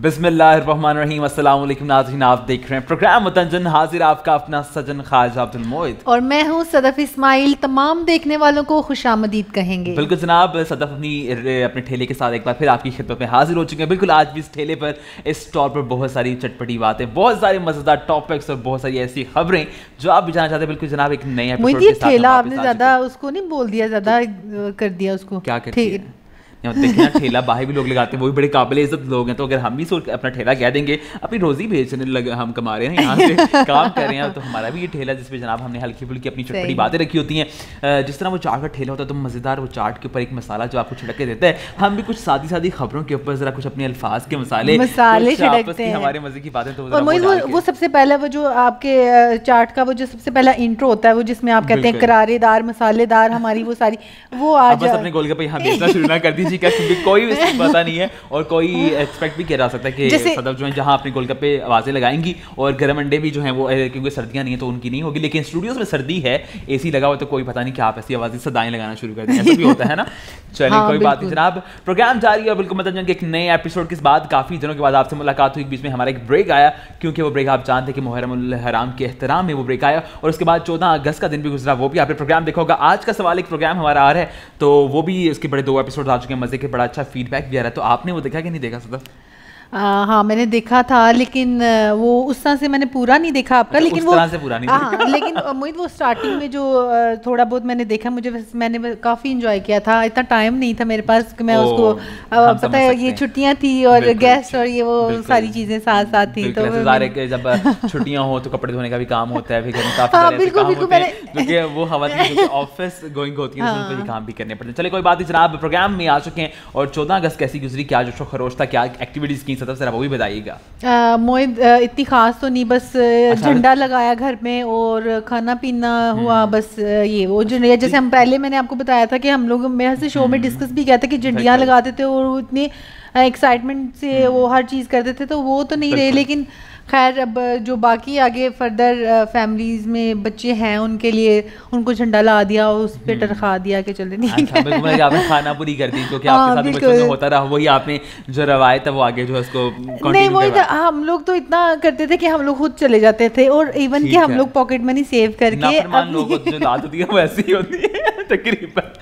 अस्सलाम वालेकुम आप देख रहे हैं प्रोग्राम मतंजन हाजिर आपका अपना सजन ख्वाजा अब्दुल मोइद और मैं हूँ सदफ इस्माइल तमाम देखने वालों को खुशामदीद कहेंगे। बिल्कुल जनाब सदफ अपनी अपने ठेले के साथ एक बार फिर आपकी खिदमत में हाजिर हो चुके हैं। बिल्कुल आज भी इस ठेले पर इस स्टॉल पर बहुत सारी चटपटी बातें बहुत सारे मज़ेदार टॉपिक्स और बहुत सारी ऐसी खबरें जो आप भी जाना चाहते हैं। बिल्कुल जनाब एक नए ठेला आपने ज़्यादा उसको नहीं बोल दिया ज़्यादा कर दिया उसको। क्या कर देखिए ठेला बाहर भी लोग लगाते हैं वो भी बड़े काबिल इज़्ज़त लोग हैं तो अगर हम भी सोच अपना ठेला कह देंगे? अपनी रोजी भेजने लगे हम कमा रहे हैं यहाँ से काम कर रहे हैं तो हमारा भी ये ठेला जिसपे जनाब हमने हल्की फुल्की अपनी चटपटी बातें रखी होती हैं। जिस तरह वो चाट का ठेला होता है तो मज़ेदार वो चाट के ऊपर एक मसाला जो आपको छिड़क के देता है। हम भी कुछ सादी सादी खबरों के ऊपर जरा कुछ अपने अल्फाज के मसाले मसाले छिड़कते हैं। हमारे मज़े की बातें तो वो सबसे पहला वो जो आपके चाट का वो जो सबसे पहला इंट्रो होता है वो जिसमें आप कहते हैं करारेदार मसालेदार हमारी वो सारी वो आज अपने गोलगप्पे यहाँ बेचना शुरू ना कर दीजिए क्योंकि कोई पता नहीं है और कोई एक्सपेक्ट भी किया जा सकता है कि सदफ जो है जहाँ अपने गोलगप्पे आवाज़ें लगाएँगी और गर्म अंडे भी जो है वो क्योंकि सर्दियाँ नहीं है तो उनकी नहीं होगी लेकिन स्टूडियोज में सर्दी है एसी लगा हुआ तो कोई पता नहीं कि आप ऐसी आवाज़ें सदाएँ लगाना शुरू कर दें ऐसा भी होता है ना? चलिए हाँ, कोई बात नहीं जनाब प्रोग्राम जारी है बिल्कुल मतलब एक नए एपिसोड के बाद काफ़ी दिनों के बाद आपसे मुलाकात हुई बीच में हमारा एक ब्रेक आया क्योंकि वो ब्रेक आप जानते हैं कि मुहरम हराम के एहतराम में वो ब्रेक आया और उसके बाद चौदह अगस्त का दिन भी गुजरा वो भी आपने प्रोग्राम देखा होगा। आज का सवाल एक प्रोग्राम हमारा आ रहा है तो वो भी उसके बड़े दो एपिसोड आ चुके हैं मज़े के बड़ा अच्छा फीडबैक भी आ रहा है तो आपने वो देखा कि नहीं देखा सदफ आ, हाँ मैंने देखा था लेकिन वो उस तरह से मैंने पूरा नहीं देखा आपका अच्छा, लेकिन वो से पूरा नहीं हाँ लेकिन मोहित वो स्टार्टिंग में जो थोड़ा बहुत मैंने देखा मुझे मैंने काफ़ी इंजॉय किया था इतना टाइम नहीं था मेरे पास कि मैं उसको पता है ये छुट्टियाँ थी और गेस्ट और ये वो सारी चीज़ें साथ साथ थी तो जब छुट्टियाँ हो तो कपड़े धोने का भी काम होता है काफ़ी वो हवा ऑफ़िस गोइंग होती है काम भी करने पड़ते हैं। चले कोई बात नहीं जनाब प्रोग्राम में आ चुके हैं और चौदह अगस्त कैसी गुजरी क्या जो खरोश था क्या एक्टिविटीज़ की सदफ जरा वो भी बताइएगा मोहित इतनी खास तो नहीं बस अच्छा, झंडा लगाया घर में और खाना पीना हुआ हम्म। बस ये वो जो जैसे हम पहले मैंने आपको बताया था कि हम लोग मेरे से शो में डिस्कस हम्म। भी किया था कि झंडियाँ लगाते थे और इतनी एक्साइटमेंट से हम्म। वो हर चीज़ करते थे तो वो तो नहीं रहे लेकिन खैर अब जो बाकी आगे फर्दर फैमिलीज़ में बच्चे हैं उनके लिए उनको झंडा ला दिया उस पर हम्म। टरखा दिया कि चले नहीं अच्छा, आपने खाना पूरी कर दी क्योंकि आपके हाँ, साथ बच्चों में होता रहा वही आपने जो रवायत है वो आगे जो है उसको नहीं वही हम लोग तो इतना करते थे कि हम लोग खुद चले जाते थे और इवन कि हम लोग पॉकेट मनी सेव करके लोगों जो लात होती है वो होती है तकरीबन।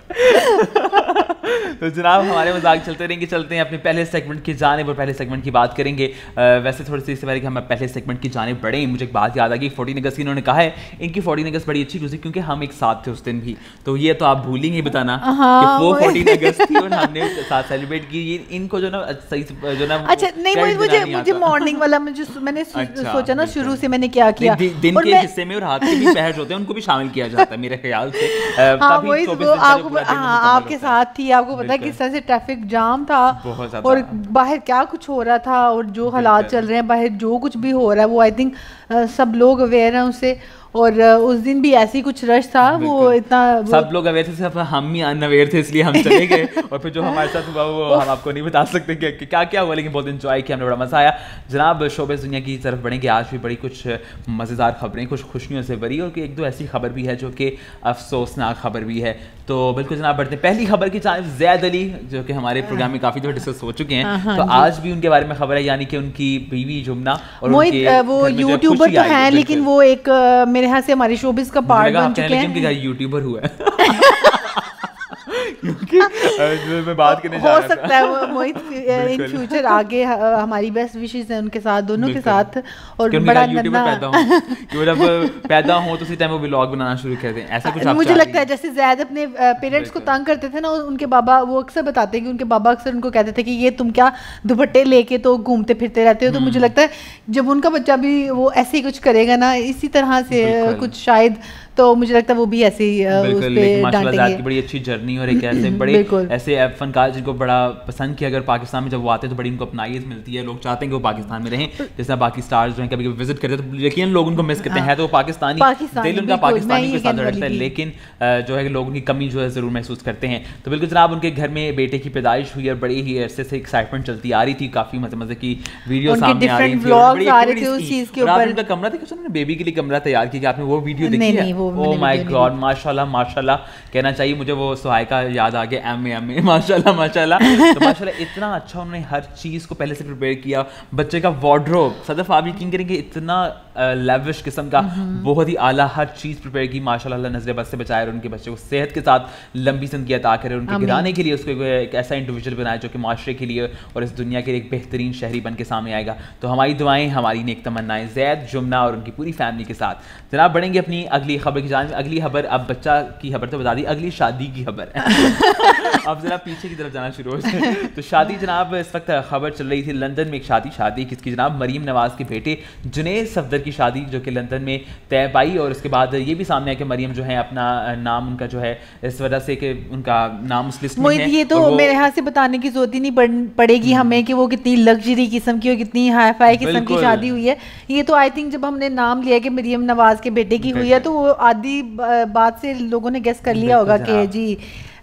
तो जनाब हमारे मज़ाक चलते रहेंगे चलते हैं अपने पहले सेगमेंट की जानब और पहले सेगमेंट की बात करेंगे। आ, वैसे थोड़ी सी इससे पहले कि हम पहले सेगमेंट की जाने बढ़े मुझे एक बात याद आ गई फोर्टीन अगस्त की इन्होंने कहा है इनकी फोर्टीन अगस्त बड़ी अच्छी गुजरी क्योंकि हम एक साथ थे उस दिन भी। तो ये तो आप भूल ही बताना हाँ, कि वो फोर्टीन अगस्त थी और हमने साथ सेलिब्रेट की। इनको जो ना सही जो ना अच्छा नहीं मुझे मुझे मॉर्निंग वाला मुझे मैंने अच्छा, सोचा ना शुरू से मैंने क्या किया। दिन के हिस्से में और रात के भी पहर होते हैं उनको भी शामिल किया जाता है मेरे ख्याल से। हाँ, आपके साथ थी आपको पता है किस तरह से ट्रैफ़िक जाम था और बाहर क्या कुछ हो रहा था और जो हालात चल रहे हैं बाहर जो कुछ भी हो रहा है वो आई थिंक सब लोग अवेयर हैं उससे और उस दिन भी ऐसी कुछ रश था वो इतना वो सब लोग अवेयर थे सिर्फ़ हम ही अनअवेयर थे इसलिए हम चले गए। और फिर जो हमारे साथ हुआ वो हम आपको नहीं बता सकते कि, कि क्या क्या हुआ लेकिन बहुत इन्जॉय किया हमने बड़ा मज़ा आया। जनाब शोबेज दुनिया की तरफ़ बढ़ेंगे आज भी बड़ी कुछ मज़ेदार खबरें कुछ खुशियों से भरी और एक दो ऐसी खबर भी है जो कि अफसोसनाक खबर भी है। तो बिल्कुल जनाब बढ़ते हैं। पहली खबर की जानब जैद अली जो कि हमारे प्रोग्राम में काफ़ी दफ़ा डिस्कस हो चुके हैं। हाँ, हाँ, तो आज भी उनके बारे में खबर है यानी कि उनकी बीवी जुमना और वो यूट्यूबर तो है लेकिन वो एक मेरे यहाँ से हमारे शोबिस का पार्ट बन चुके हैं। यूट्यूबर हुआ है। क्योंकि मैं बात करने हो सकता है वो मोहित इन फ्यूचर आगे हमारी बेस्ट विशेस हैं उनके साथ दोनों के साथ और बड़ा कि जब पैदा हो तो उसी टाइम वो व्लॉग बनाना शुरू कर दें। ऐसा कुछ मुझे लगता है जैसे जैद अपने पेरेंट्स को तंग करते थे ना उनके बाबा वो अक्सर बताते हैं कि उनके बाबा अक्सर उनको कहते थे कि ये तुम क्या दुपट्टे लेके तो घूमते फिरते रहते हो? तो मुझे हम्म। लगता है जब उनका बच्चा भी वो ऐसे ही कुछ करेगा ना इसी तरह से कुछ शायद तो मुझे लगता है वो भी ऐसे ही की बड़ी अच्छी जर्नी और एक ऐसे बड़े ऐसे फनकार जिनको बड़ा पसंद किया अगर पाकिस्तान में जब वो आते हैं तो बड़ी उनको अपनाइत मिलती है लोग चाहते हैं कि वो पाकिस्तान में रहें। जैसे बाकी स्टार्स जो हैं कभी कभी विज़िट करते हैं तो यकीन लोग उनको मिस करते हैं। हाँ। तो पाकिस्तानी दिल उनका पाकिस्तानी के साथ लड़ता है लेकिन जो है लोग उनकी कमी जो है ज़रूर महसूस करते हैं। तो बिल्कुल जनाब उनके घर में बेटे की पैदाइश हुई और बड़ी ही ऐसे से एक्साइटमेंट चलती आ रही थी। काफ़ी मज़े मज़े की वीडियो सामने आ रही थी उनका कमरा था बेबी के लिए कमरा तैयार किया आपने वो वीडियो देखी है? नहीं वो ओ माय गॉड माशाल्लाह माशाल्लाह। कहना चाहिए मुझे वो सुहाय का याद आ गया। एम एम ए माशाल्लाह माशाल्लाह। तो माशाल्लाह इतना अच्छा उन्होंने हर चीज़ को पहले से प्रिपेयर किया। बच्चे का वार्ड्रोब सदफ आप यकीन करेंगे इतना लेविश किस्म का हम्म। बहुत ही आला हर चीज़ प्रिपेयर की। माशाल्लाह नज़र बस से बचाए और उनके बच्चे को सेहत के साथ लंबी ज़िंदगी अता करे उनके गिराने के लिए उसको एक ऐसा इंडिविजुअल बनाए जो कि माशरे के लिए और इस दुनिया के लिए एक बेहतरीन शहरी बन के सामने आएगा। तो हमारी दुआएँ हमारी नेक तमन्नाएँ जैद जुमना और उनकी पूरी फैमिली के साथ। जनाब बढ़ेंगे अपनी अगली खबर। की जान अगली खबर अब बच्चा की खबर तो बता दी अगली शादी की खबर। अब जरा पीछे की तरफ़ जाना शुरू हो तो शादी जनाब इस वक्त खबर चल रही थी लंदन में एक शादी शादी किसकी जनाब? मरीम नवाज़ के बेटे जुनेद सफदर की शादी जो कि लंदन में तय पाई और उसके बाद ये भी सामने आया कि मरीम जो है अपना नाम उनका जो है इस वजह से कि उनका नाम उस लिस्ट में है ये तो मेरे हाथ से बताने की ज़रूरत ही नहीं पड़ेगी हम्म। हमें कि वो कितनी लग्जरी किस्म की और कितनी हाई फाई किस्म की शादी हुई है। ये तो आई थिंक जब हमने नाम लिया कि मरीम नवाज़ के बेटे की हुई है तो वो आधी बात से लोगों ने गेस कर लिया होगा कि जी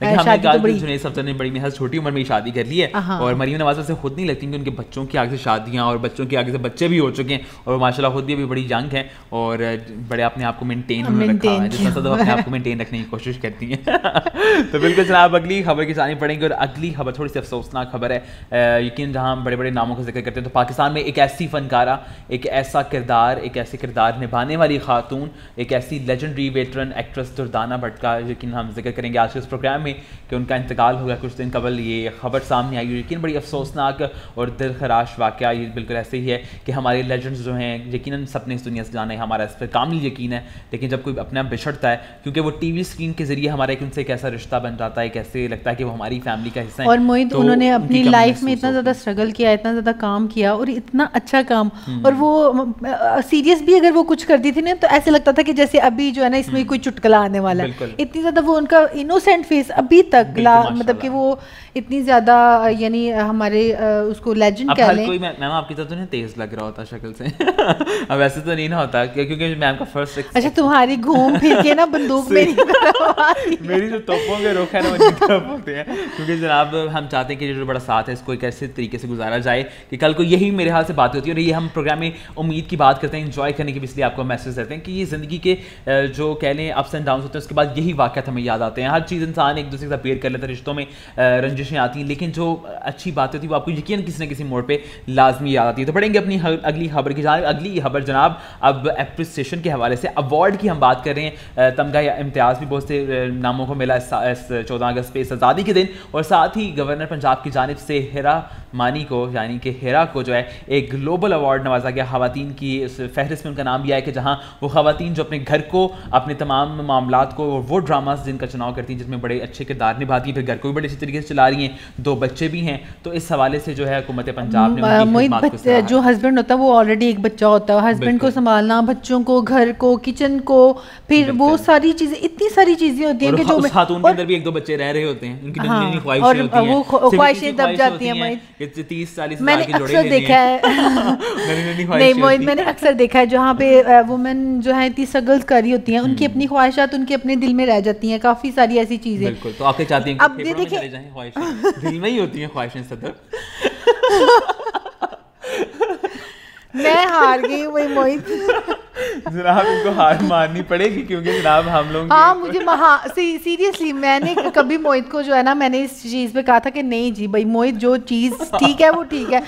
हमने कहा तो जुनेद सफदर ने बड़ी मेहनत छोटी उम्र में शादी कर ली है। और मरीम नवाज़ से खुद नहीं लगती कि उनके बच्चों की आगे से शादियाँ और बच्चों के आगे से बच्चे भी हो चुके हैं। और माशाल्लाह खुद भी अभी बड़ी जंग है और बड़े अपने आप को मेनटेन रखा है। सदफ अपने आप को मेनटेन रखने की कोशिश करती हैं। तो बिल्कुल जनाब अगली खबर की जानी पड़ेंगे और अगली खबर थोड़ी सी अफसोसनाक खबर है। यकीन जहाँ हम बड़े बड़े नामों का ज़िक्र करते हैं तो पाकिस्तान में एक ऐसी फनकारा एक ऐसा किरदार एक ऐसे किरदार निभाने वाली खातून एक ऐसी legendary veteran actress Durdana Butt का यकीन हम ज़िक्र करेंगे आज के इस प्रोग्राम में। कि उनका इंतकाल हो गया कुछ दिन कबल ये खबर सामने आई लेकिन बड़ी अफसोसनाक और दिल खराश वाक़ ये बिल्कुल ऐसे ही है कि हमारे लेजेंड्स जो हैं यकीन सपने इस दुनिया से जाना है हमारा इस पर कामिल यकीन है। लेकिन जब कोई अपने आप बिछड़ता है क्योंकि वो टी वी स्क्रीन के ज़रिए हमारा एक उनसे एक ऐसा रिश्ता बन जाता है कैसे लगता है कि वो हमारी फैमिली का हिस्सा है और मोहित तो उन्होंने अपनी लाइफ में इतना ज़्यादा स्ट्रगल किया इतना ज़्यादा काम किया और इतना अच्छा काम हम्म। और वो सीरियस भी अगर वो कुछ करती थी ना तो ऐसे लगता था कि जैसे अभी जो है ना इसमें हम्म। कोई चुटकला आने वाला है। इतनी ज़्यादा वो उनका इनोसेंट फेस अभी तक मतलब कि वो इतनी ज़्यादा यानी हमारे उसको लेजेंड कह लें। कोई मैम आपकी तरफ़ तो नहीं तेज लग रहा होता शक्ल से। अब ऐसे तो नहीं ना होता क्योंकि मैम का फ़र्स्ट अच्छा तुम्हारी घूम फिर के ना बंदूक मेरी मेरी जो तोपों के रुख है ना वो होते हैं। क्योंकि जनाब हम चाहते हैं कि जो बड़ा साथ है इसको एक ऐसे तरीके से गुजारा जाए कि कल को यही मेरे हाल से बात होती है और ये हम प्रोग्राम में उम्मीद की बात करते हैं इंजॉय करने की इसलिए आपको मैसेज देते हैं कि ये ज़िंदगी के जो कह लें अप्स एंड डाउन होते हैं उसके बाद यही वाक़ हमें याद आते हैं। हर चीज़ इंसान एक दूसरे के साथ पेयर कर लेता है, रिश्तों में रंजिशें आती हैं। लेकिन जो अच्छी बात होती है, वो आपको यकीन किसी न किसी मोड़ पे लाजमी याद आती है। तो पढ़ेंगे अपनी अगली खबर की जान अगली खबर जनाब, अब एप्रिसिएशन के हवाले से अवार्ड की हम बात कर रहे हैं। तमगा या इम्तियाज़ भी बहुत से नामों को मिला चौदह अगस्त पे इस आज़ादी के दिन। और साथ ही गवर्नर पंजाब की जानब से हेरा मानी को, यानी कि हेरा को जो है, एक ग्लोबल अवार्ड नवाजा गया। खातन की इस फहरिस्त में उनका नाम दिया है कि जहाँ वो खातन जो अपने घर को, अपने तमाम मामला को वो ड्रामाज जिनका चुनाव करती हैं, जिसमें बड़े अच्छे किरदार निभाती हैं फिर घर को भी बड़े अच्छी तरीके से चला रही हैं दो बच्चे भी हैं तो इस हवाले से जो है हुकूमत पंजाब ने जो हस्बैंड होता है वो ऑलरेडी एक बच्चा होता है हस्बैंड को संभालना बच्चों को घर को किचन को फिर वो सारी चीज़ें इतनी सारी चीज़ें होती हैं कि जो खातून के अंदर भी एक दो बच्चे रह रहे होते हैं उनकी हाँ, और वो ख्वाहिशें दब जाती हैं तीस चालीस मैंने अक्सर देखा है। नहीं मोहित मैंने अक्सर देखा है जहाँ पे वुमेन जो है इतनी स्ट्रगल्स कर रही होती हैं उनकी हम्म। अपनी ख्वाहिशात उनके अपने दिल में रह जाती हैं काफ़ी सारी ऐसी चीज़ें। बिल्कुल तो आपके चाहती हैं अब ये देखिए। दिल में ही होती हैं ख्वाहिशें सदर। मैं हार गई वही मोहित। जनाब इनको हार मारनी पड़ेगी क्योंकि जनाब हम लोग हाँ मुझे हाँ सीरियसली मैंने कभी मोहित को जो है ना मैंने इस चीज़ पे कहा था कि नहीं जी भाई मोहित जो चीज़ ठीक है वो ठीक है।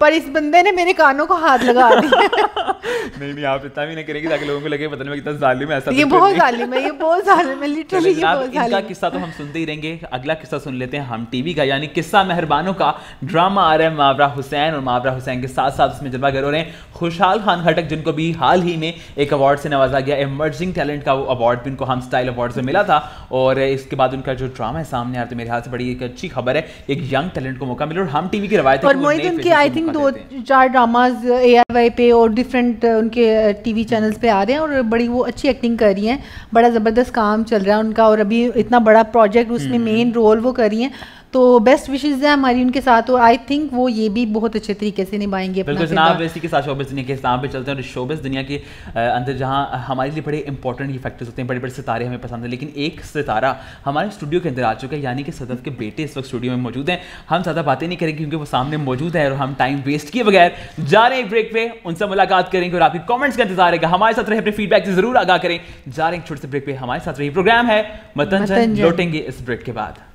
पर इस बंदे ने मेरे कानों को हाथ लगा दिया नहीं नहीं आप इतना भी नहीं करेंगे ताकि लोगों को लगे पता नहीं कितना जालिम है ऐसा ये बहुत जालिम है ये बहुत जालिम है लिटरली ये बहुत जालिम इनका किस्सा तो हम सुनते ही रहेंगे अगला किस्सा सुन लेते हैं हम टीवी का यानी किस्सा मेहरबानों का ड्रामा आ रहा है मावरा हुसैन और मावरा हुसैन के साथ साथ उसमें जलवा कर हो रहे हैं। खुशहाल खान खटक जिनको भी हाल ही में एक अवार्ड से नवाजा गया एमर्जिंग टैलेंट का वो अवार्ड भी उनको हम स्टाइल अवार्ड से मिला था। और इसके बाद उनका जो ड्रामा है सामने आ रहा मेरे हाथ से बड़ी एक अच्छी खबर है एक यंग टैलेंट को मौका मिला और हम टीवी की रवायत और मोहित उनके आई थिंक दो चार ड्रामाज ए वाई पे और डिफरेंट उनके टीवी चैनल्स पे आ रहे हैं और बड़ी वो अच्छी एक्टिंग कर रही हैं। बड़ा ज़बरदस्त काम चल रहा है उनका और अभी इतना बड़ा प्रोजेक्ट उसमें मेन हम्म। रोल वो कर रही हैं। तो बेस्ट विशेज़ है हमारी उनके साथ और आई थिंक वो ये भी बहुत अच्छे तरीके से निभाएँगे बिल्कुल जनाब इसी के साथ शोबिस दुनिया के इस्लाम पे चलते हैं और शोबिस दुनिया के अंदर जहाँ हमारे लिए बड़े इंपॉर्टेंट ये फैक्टर्स होते हैं बड़े बड़े सितारे हमें पसंद है लेकिन एक सितारा हमारे स्टूडियो के अंदर आ चुका है यानी कि सदफ के बेटे इस वक्त स्टूडियो में मौजूद हैं। हम ज़्यादा बातें नहीं करेंगे क्योंकि वो सामने मौजूद है और हम टाइम वेस्ट किए बगैर जा रहे हैं ब्रेक पे उनसे मुलाकात करेंगे और आपकी कॉमेंट्स का इंतज़ार रहेगा। हमारे साथ रहे अपने फीडबैक से ज़रूर आगा करें। जा रहे हैं छोटे से ब्रेक पे हमारे साथ रही प्रोग्राम है मतंजन लौटेंगे इस ब्रेक के बाद।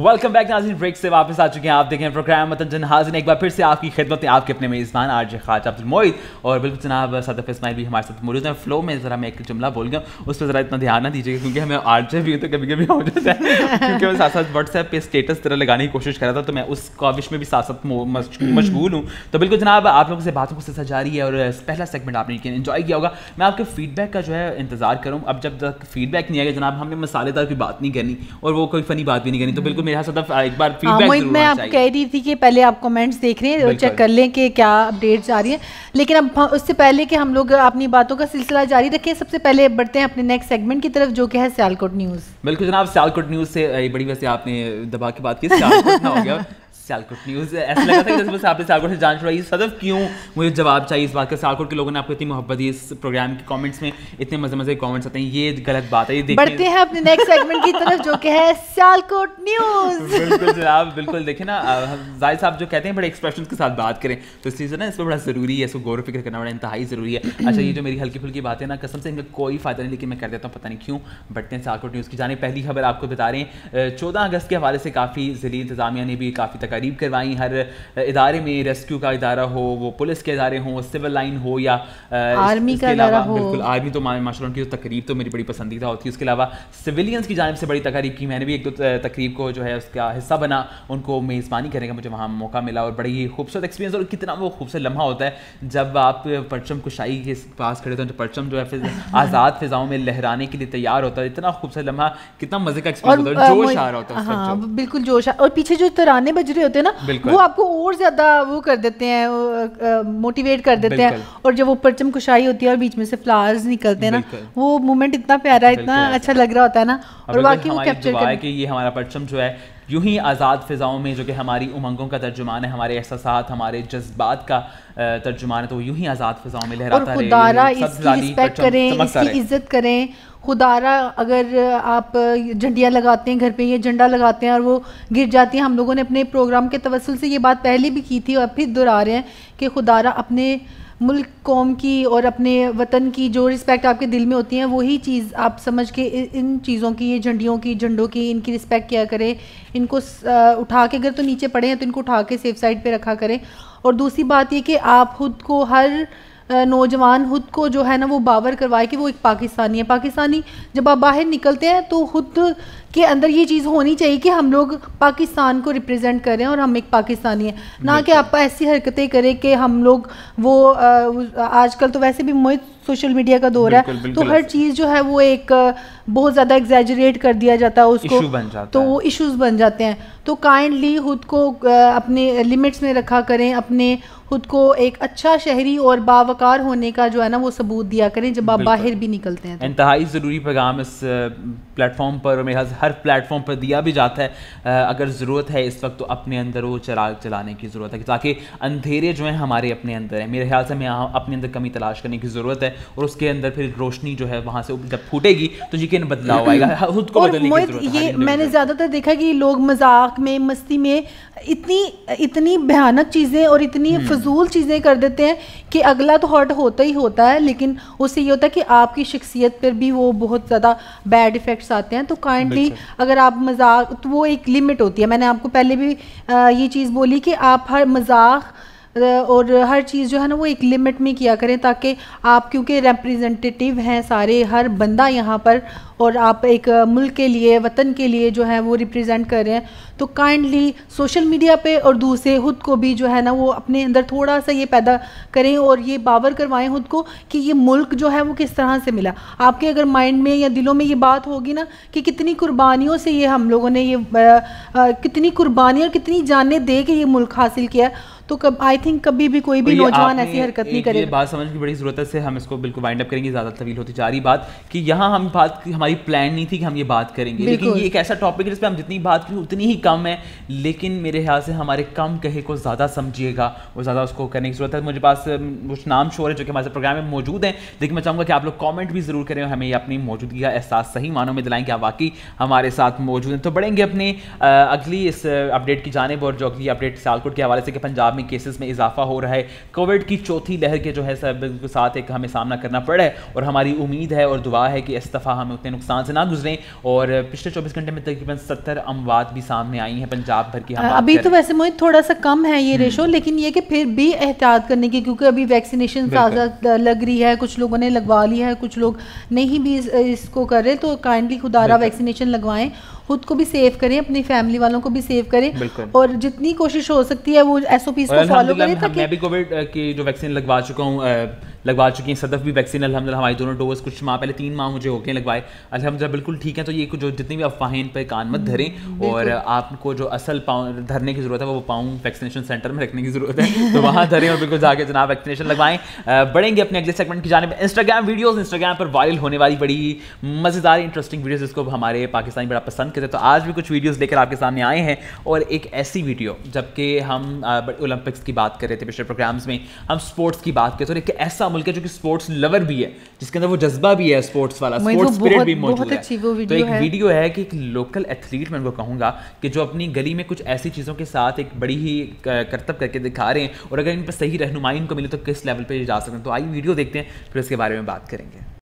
वेलकम बैक नाजिन ब्रेक से वापस आ चुके हैं। आप देखें प्रोग्राम मतन हाजिर एक बार फिर से आपकी खिदमत में आपके अपने मेज़बान आर जे खाज अब्दुल मोहित और बिल्कुल जनाब सदफ इस्माइल भी हमारे साथ मौजूद हैं। फ्लो में ज़रा मैं एक जुमला बोल गया उस पर ज़रा इतना ध्यान ना दीजिएगा क्योंकि हमें आर जे भी तो कभी कभी हो जाता है। क्योंकि मैं साथ साथ व्हाट्सएप पर स्टेटस तरह लगाने की कोशिश कर रहा था तो मैं उस काविश में भी साथ साथ मशगूल हूँ। तो बिल्कुल जनाब, आप लोगों से बातों को सिलसिला जारी है और पहला सेगमेंट आपने इन्जॉय किया होगा। मैं आपके फीडबैक का जो है इंतज़ार करूँ। अब जब तक फीडबैक नहीं आएगा जनाब, हमने मसालेदार की बात नहीं करनी और वो कोई फनी बात भी नहीं करनी तो बिल्कुल मेरा सदफ एक बार फीडबैक हाँ, मैं आप कह रही थी कि पहले आप कमेंट्स देख रहे हैं चेक कर लें कि क्या अपडेट्स आ रही हैं। लेकिन अब उससे पहले कि हम लोग अपनी बातों का सिलसिला जारी रखें सबसे पहले बढ़ते हैं अपने नेक्स्ट सेगमेंट की तरफ़ जो कि है सियालकोट न्यूज़ बिल्कुल जनाब सियालकोट न्यूज़ से बड़ी वैसे आपने दबा के बात की सियालकोट ना हो गया। सियालकोट न्यूज़ ऐसा लगा था कि जैसे आपने सियालकोट से जान छुड़ाई। सदफ क्यों मुझे जवाब चाहिए इस बात का? सियालकोट के लोगों ने आपको इतनी मोहब्बत दी इस प्रोग्राम के कमेंट्स में। इतने मज़े मज़े कमेंट्स आते हैं। ये गलत बात है। ये बढ़ते हैं अपने नेक्स्ट सेगमेंट की तरफ़ जो कि है सियालकोट न्यूज़। बिल्कुल जनाब बिल्कुल। देखें ना ज़ाहिर साहब जो कहते हैं बड़े एक्सप्रेशन के साथ बात करें तो इस चीज़ ना इसमें बड़ा ज़रूरी है इसको गौर फ़िक्र करना बड़ा इंतहाई ज़रूरी है। अच्छा ये जो मेरी हल्की फुल्की बातें ना कसम से इनका कोई फ़ायदा नहीं लेकिन मैं कर देता हूँ पता नहीं क्यों। बढ़ते हैं सियालकोट न्यूज़ की जाने। पहली खबर आपको बता रहे हैं चौदह अगस्त के हवाले से काफ़ी ज़िली इंतजामिया ने भी काफ़ी तकारीब करवाई हर इदारे में रेस्क्यू का इदारा हो वो पुलिस के इदारे हों सिविल लाइन हो या आर्मी का इदारा हो। बिल्कुल आर्मी तो माशा की तकरीब तो मेरी बड़ी पसंदीदा होती है। उसके अलावा सिविलियंस की जानब से बड़ी तकरीब की मैंने भी एक दो तकरीब को जो है उसका हिस्सा बना उनको मेज़बानी करने का मुझे वहाँ मौका मिला और बड़ी ही खूबसूरत एक्सपीरियंस और कितना वो खूबसूरत लम्हा होता है। जब आप परचम कुशाई के पास खड़े होते हैं तो परचम जो है फिर आज़ाद फिजाओं में लहराने के लिए तैयार होता है। इतना खूबसूरत लम्हा कितना मज़े का एक्सपीरियंस होता है जोश आ रहा होता है हाँ, बिल्कुल जोश और पीछे जो तराने बज रहे होते हैं ना वो आपको और ज़्यादा वो कर देते हैं मोटिवेट कर देते हैं। और जब वो परचम कुशाई होती है और बीच में से फ्लावर्स निकलते हैं ना वो मोमेंट इतना प्यारा इतना अच्छा लग रहा होता है ना और बाकी वो कैप्चर कि ये हमारा परचम जो है यूँ ही आज़ाद फ़िज़ाओं में जो कि हमारी उमंगों का तर्जुमान है हमारे एहसास हमारे जज्बात का तर्जुमान है तो यूँ ही आज़ाद फ़िज़ाओं में लहराता रहे रिस्पेक्ट करें इसकी इज़्ज़त करें। खुदारा अगर आप झंडियाँ लगाते हैं घर पे ये झंडा लगाते हैं और वो गिर जाती हैं हम लोगों ने अपने प्रोग्राम के तवसल से ये बात पहले भी की थी और फिर दोहरा रहे हैं कि खुदारा अपने मुल्क, कौम की और अपने वतन की जो रिस्पेक्ट आपके दिल में होती है, वही चीज़ आप समझ के इन चीज़ों की, ये झंडियों की, झंडों की, इनकी रिस्पेक्ट किया करें। इनको उठा के, अगर तो नीचे पड़े हैं तो इनको उठा के सेफ़ साइड पे रखा करें। और दूसरी बात ये कि आप खुद को हर नौजवान खुद को जो है ना, वो बावर करवाए कि वो एक पाकिस्तानी है। पाकिस्तानी जब आप बाहर निकलते हैं तो खुद के अंदर ये चीज़ होनी चाहिए कि हम लोग पाकिस्तान को रिप्रेजेंट करें और हम एक पाकिस्तानी हैं। ना कि आप ऐसी हरकतें करें कि हम लोग वो आजकल तो वैसे भी मोहित सोशल मीडिया का दौर है बिल्कुल, तो हर चीज़ जो है वो एक बहुत ज़्यादा एग्जैजरेट कर दिया जाता है उसको। बन जाता तो वो इश्यूज़ बन जाते हैं। तो काइंडली खुद को अपने लिमिट्स में रखा करें अपने खुद को एक अच्छा शहरी और बावकार होने का जो है ना वो सबूत दिया करें जब आप बाहर भी निकलते हैं तो। इंतहाई ज़रूरी पैगाम इस प्लेटफॉर्म पर मेरे हर प्लेटफॉर्म पर दिया भी जाता है। अगर ज़रूरत है इस वक्त तो अपने अंदर वो चिराग चलाने की ज़रूरत है ताकि अंधेरे जो हैं हमारे अपने अंदर हैं। मेरे ख्याल से हमें अपने अंदर कमी तलाश करने की ज़रूरत है और उसके अंदर फिर रोशनी जो है वहाँ से जब फूटेगी तो यकीन बदलाव आएगा। खुद को बदलने की ये मैंने ज़्यादातर देखा कि लोग मज़ाक में मस्ती में इतनी इतनी भयानक चीज़ें और इतनी हम्म। फजूल चीज़ें कर देते हैं कि अगला तो हर्ट होता ही होता है लेकिन उससे ये होता है कि आपकी शख्सियत पर भी वो बहुत ज़्यादा बैड इफ़ेक्ट्स आते हैं। तो काइंडली अगर आप मज़ाक तो वो एक लिमिट होती है। मैंने आपको पहले भी आ, ये चीज़ बोली कि आप हर मज़ाक और हर चीज़ जो है ना वो एक लिमिट में किया करें ताकि आप क्योंकि रिप्रेजेंटेटिव हैं सारे हर बंदा यहाँ पर और आप एक मुल्क के लिए वतन के लिए जो है वो रिप्रेजेंट कर रहे हैं। तो काइंडली सोशल मीडिया पे और दूसरे खुद को भी जो है ना वो अपने अंदर थोड़ा सा ये पैदा करें और ये बावर करवाएँ खुद को कि ये मुल्क जो है वो किस तरह से मिला। आपके अगर माइंड में या दिलों में ये बात होगी ना कि कितनी कुर्बानियों से ये हम लोगों ने ये आ, आ, कितनी कुर्बानी और कितनी जाने दे के ये मुल्क हासिल किया तो कब आई थिंक कभी भी कोई भी नौजवान ऐसी हरकत नहीं करेगा बात समझ की बड़ी ज़रूरत है से हम इसको बिल्कुल वाइंड अप करेंगे ज़्यादा तवील होती जा रही बात कि यहाँ हम बात हमारी प्लान नहीं थी कि हम ये बात करेंगे। लेकिन ये एक ऐसा टॉपिक है जिस पर हम जितनी बात करें उतनी ही कम है। लेकिन मेरे ख्याल से हमारे कम कहे को ज़्यादा समझिएगा और ज़्यादा उसको करने की ज़रूरत है। मुझे पास कुछ नाम शोर है जो कि हमारे प्रोग्राम में मौजूद हैं। लेकिन मैं चाहूँगा कि आप लोग कॉमेंट भी ज़रूर करें हमें अपनी मौजूदगी का एहसास सही मानों में दिलाएँ कि आप वाकई हमारे साथ मौजूद हैं। तो बढ़ेंगे अपनी अगली इस अपडेट की जानब और जो अगली अपडेट सियालकोट के हवाले से कि पंजाब में केसेस में इजाफा हो रहा है। कोविड की चौथी लहर के जो है सब के साथ एक हमें सामना करना पड़ा है और हमारी उम्मीद है और दुआ है कि इस दफ़ा हमें उतने नुकसान से ना गुजरें और पिछले चौबीस घंटे में तकरीबन सत्तर अमवात भी सामने आई हैं पंजाब भर की अभी तो वैसे मोहित थोड़ा सा कम है ये रेशो हम्म। लेकिन ये कि फिर भी एहतियात करने की क्योंकि अभी वैक्सीनेशन ज़्यादा लग रही है कुछ लोगों ने लगवा लिया है कुछ लोग नहीं भी इसको कर रहे तो काइंडली खुदारा वैक्सीनेशन लगवाएँ खुद को भी सेव करें अपनी फैमिली वालों को भी सेव करें और जितनी कोशिश हो सकती है वो एस ओ को फॉलो करें मैं भी कोविड की जो वैक्सीन लगवा चुका हूँ लगवा चुकी हैं सदफ भी वैक्सीन अलहमदिल्ला हमारी दोनों डोज कुछ माह पहले तीन माह मुझे हो गए लगवाए। अलहमदिल्ला बिल्कुल ठीक है तो ये जो जितनी भी अफवाहें पर कान मत धरें और आपको जो असल पाँव धरने की ज़रूरत है वो पाँव वैक्सीनेशन सेंटर में रखने की ज़रूरत है तो वहाँ धरें और बिल्कुल जाके जनाब वैक्सीनेशन लगवाएँ। बढ़ेंगे अपने अगले सेगमेंट की जाने इंस्टाग्राम वीडियोज़ इंस्टाग्राम पर वायरल होने वाली बड़ी मज़ेदार इंटरेस्टिंग वीडियोज़ जिसको हमारे पाकिस्तानी बड़ा पसंद करते तो आज भी कुछ वीडियोज़ लेकर आपके सामने आए हैं। और एक ऐसी वीडियो जबकि हम ओलंपिक्स की बात कर रहे थे पिछले प्रोग्राम्स में हम स्पोर्ट्स की बात करते तो एक ऐसा मुल्क है जो कि स्पोर्ट्स लवर भी है जिसके अंदर वो जज्बा भी है स्पोर्ट्स वाला स्पोर्ट्स तो स्पिरिट भी मौजूद है। तो एक वीडियो है कि एक लोकल एथलीट मैं उनको कहूँगा कि जो अपनी गली में कुछ ऐसी चीज़ों के साथ एक बड़ी ही करतब करके दिखा रहे हैं और अगर इन पर सही रहनुमाई इनको मिले तो किस लेवल पर जा सकते हैं? तो आई वीडियो देखते हैं फिर इसके बारे में बात करेंगे।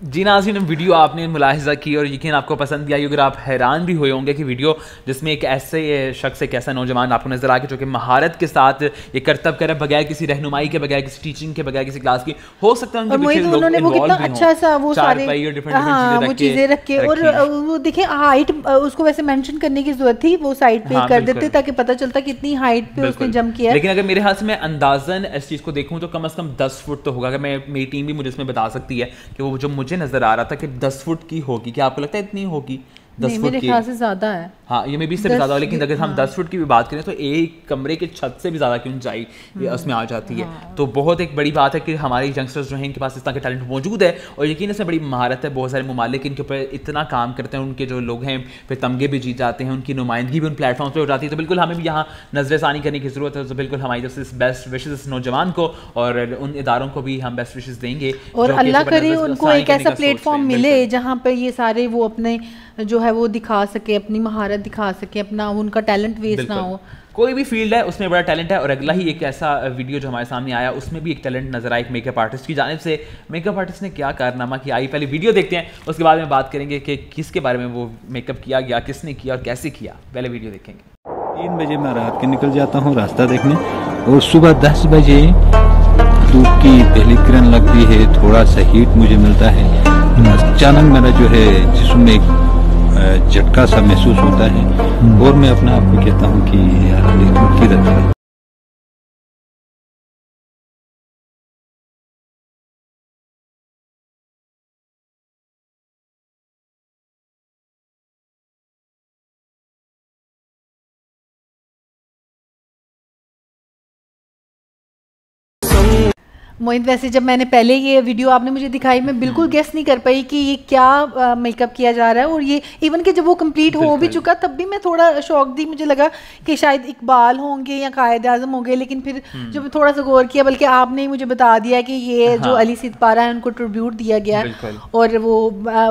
जी नाजिन वीडियो आपने मुलाहजा की और यकीन आपको पसंद किया अगर आप हैरान भी हुए होंगे कि वीडियो जिसमें एक ऐसे शख्स एक ऐसा नौजवान आपको नज़र आ गया जो कि महारत के साथ ये करतब करे बगैर किसी रहनुमाई के बगैर किसी टीचिंग के बगैर किसी क्लास की हो सकता है उनके पीछे लोग इन्वॉल्व भी अच्छा सा वो सारे हाँ, वो चीज़ें रख और वो देखें हाइट उसको वैसे मेंशन करने की ज़रूरत थी वो साइड पे हाँ, कर देते ताकि पता चलता कितनी हाइट पे उसने जम किया लेकिन अगर मेरे हाथ से मैं अंदाजन इस चीज़ को देखूँ तो कम अज़ कम दस फुट तो होगा। अगर मैं मेरी टीम भी मुझे इसमें बता सकती है कि वो जो मुझे मुझे नज़र आ रहा था कि दस फुट की होगी, क्या आपको लगता है इतनी होगी? दस फुट की से ज़्यादा है हाँ ये मे भी इससे भी ज़्यादा लेकिन अगर हम हाँ। दस फुट की भी बात करें तो एक कमरे के छत से भी ज़्यादा की ऊंचाई हम्म। उसमें आ जाती है हाँ। तो बहुत एक बड़ी बात है कि हमारे यंगस्टर्स जो हैं इनके पास इस तरह के टैलेंट मौजूद है और यकीन इसमें बड़ी महारत है बहुत सारे ममालिक इनके ऊपर इतना काम करते हैं उनके जो लोग हैं फिर तमगे भी जीत जाते हैं उनकी नुमाइंदगी भी उन प्लेटफॉर्म पर हो जाती है तो बिल्कुल हमें भी यहाँ नजरसानी करने की ज़रूरत है तो बिल्कुल हमारी जैसे बेस्ट विशेज इस नौजवान को और उन इदारों को भी हम बेस्ट विशेज देंगे और अल्लाह करे उनको एक ऐसा प्लेटफॉर्म मिले जहाँ पर ये सारे वो अपने जो है वो दिखा सके अपनी महारत दिखा सके अपना उनका टैलेंट वेस्ट ना हो। कोई भी फ़ील्ड है उसमें बड़ा टैलेंट है और अगला ही एक ऐसा वीडियो जो हमारे सामने आया उसमें भी एक टैलेंट नज़र आया एक मेकअप आर्टिस्ट की जानब से। मेकअप आर्टिस्ट ने क्या कारनामा किया? आई पहले वीडियो देखते हैं उसके बाद में बात करेंगे कि किसके बारे में वो मेकअप किया गया किसने किया और कैसे किया। पहले वीडियो देखेंगे। तीन बजे मैं रात के निकल जाता हूँ रास्ता देखने और सुबह दस बजे धूप की पहली किरण लगती है थोड़ा सा हीट मुझे मिलता है। अचानक मेरा जो है जिसमें झटका सा महसूस होता है। और मैं अपने आप को कहता हूँ कि, यार, ये रखा है। मोहित वैसे जब मैंने पहले ये वीडियो आपने मुझे दिखाई मैं बिल्कुल गेस हम्म। नहीं कर पाई कि ये क्या मेकअप किया जा रहा है और ये इवन कि जब वो कंप्लीट हो भी चुका तब भी मैं थोड़ा शौक दी मुझे लगा कि शायद इकबाल होंगे या कायद आज़म होंगे लेकिन फिर हम्म। जब थोड़ा सा गौर किया बल्कि आपने ही मुझे बता दिया कि ये हाँ। जो अली सिद्पारा है उनको ट्रिब्यूट दिया गया और वो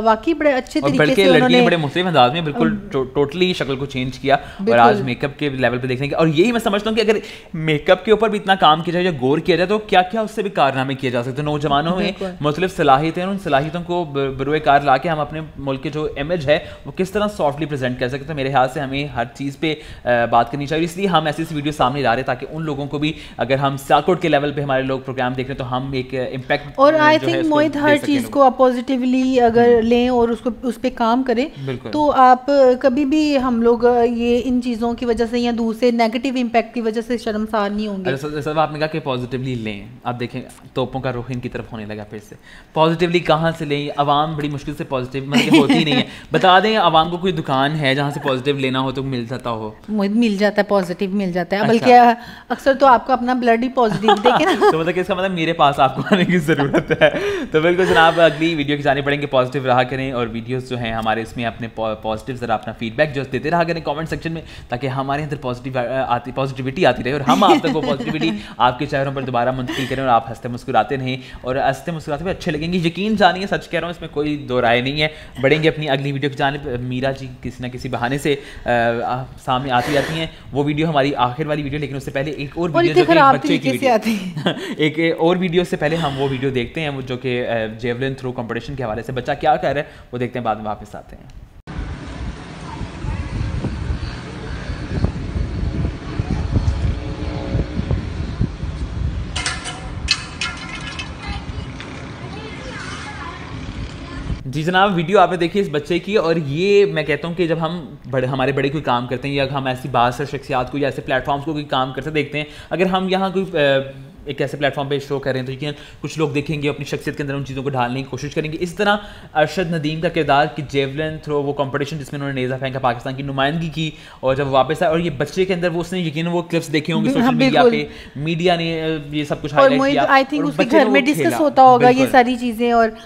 वाकई बड़े अच्छे तरीके से उन्होंने बड़े मुस्लिम अंदाज में बिल्कुल टोटली शक्ल को चेंज किया और आज मेकअप के लेवल पे देखने के और यही मैं समझता हूँ कि अगर मेकअप के ऊपर भी इतना काम किया जाए या गौर किया जाए तो क्या क्या उससे भी कारनामे किए जा सकते हैं। नौजवानों में मुख्तलिफ़ सलाहियतें उन सलाहियतों को बरुए कार ला के हम अपने मुल्क के जो इमेज है वो किस तरह सॉफ्टली प्रेजेंट कर सकते हैं? मेरे ख्याल से हमें हर चीज़ पे बात करनी चाहिए। इसलिए हम ऐसी वीडियो सामने ला रहे ताकि उन लोगों को भी अगर हम सियालकोट के लेवल पे हमारे लोग प्रोग्राम देख रहे हैं तो हम एक इम्पैक्ट और आई थिंक मोहित हर चीज़ को पॉजिटिवली अगर लें और उसको उस पर काम करें तो आप कभी भी हम लोग ये इन चीज़ों की वजह से या दूसरे नेगेटिव इम्पैक्ट की वजह से शर्मसार नहीं होंगे। सर आपने कहा कि पॉजिटिवली लें। आप देखें तोपों का रुख इनकी तरफ़ होने लगा फिर से। पॉजिटिवली कहाँ से लें? आवाम बड़ी मुश्किल से पॉजिटिव मतलब होती नहीं है। बता दें आवाम को कोई दुकान है जहाँ से पॉजिटिव लेना हो तो मिल जाता हो? मिल जाता है पॉजिटिव मिल जाता है। बल्कि अच्छा। अक्सर तो आपको अपना ब्लड ही पॉजिटिव देखे ना। तो मतलब इसका मतलब मेरे पास आपको आने की ज़रूरत है। तो बिल्कुल जनाब अगली वीडियो की जाने पड़ेंगे पॉजिटिव रहा करें। और वीडियोस जो हैं हमारे इसमें अपने पॉजिटिव ज़रा अपना फीडबैक जो देते रहा करें कमेंट सेक्शन में ताकि हमारे अंदर पॉजिटिव आती पॉजिटिविटी आती रहे और हम आप तक वो पॉजिटिविटी आपके चेहरों पर दोबारा मुंतकिल करें और आप हँसते मुस्कुराते नहीं और हँसते मुस्कुराते भी अच्छे लगेंगे। यकीन जानिए सच कह रहा हूँ इसमें कोई दो राय नहीं है। बढ़ेंगे अपनी अगली वीडियो की जाने मीरा जी किसी ना किसी बहाने से सामने आती जाती हैं। वो वीडियो हमारी आखिर वाली वीडियो लेकिन उससे पहले एक और वीडियो जो कि बच्चे की वीडियो एक और वीडियो से पहले हम वो वीडियो देखते हैं जो कि जेवलिन थ्रू कंपटीशन के हवाले से बच्चा क्या कर रहा है वो देखते हैं बाद में वापस आते हैं। जी जनाब वीडियो आपने देखी इस बच्चे की और ये मैं कहता हूँ कि जब हम बड़े हमारे बड़े कोई काम करते हैं या हम ऐसी बात शख्सियात को या ऐसे प्लेटफॉर्म्स को कोई काम करते देखते हैं अगर हम यहाँ कोई एक ऐसे प्लेटफॉर्म पे शो कर रहे हैं तो यकीन कुछ लोग देखेंगे अपनी शख्सियत के अंदर उन चीज़ों को ढालने की कोशिश करेंगे। इस तरह अरशद नदीम का किरदार कि जेवलिन थ्रो वो कंपटीशन जिसमें उन्होंने नेज़ा फेंका पाकिस्तान की नुमाइंदगी की और जब वापस आया और ये बच्चे के अंदर वो उसने यकीन वो क्लिप्स देखे होंगे सोशल मीडिया पे मीडिया ने ये सब कुछ हाईलाइट किया आई थिंक उसके घर में डिस्कस होता होगा ये सारी चीज़ें और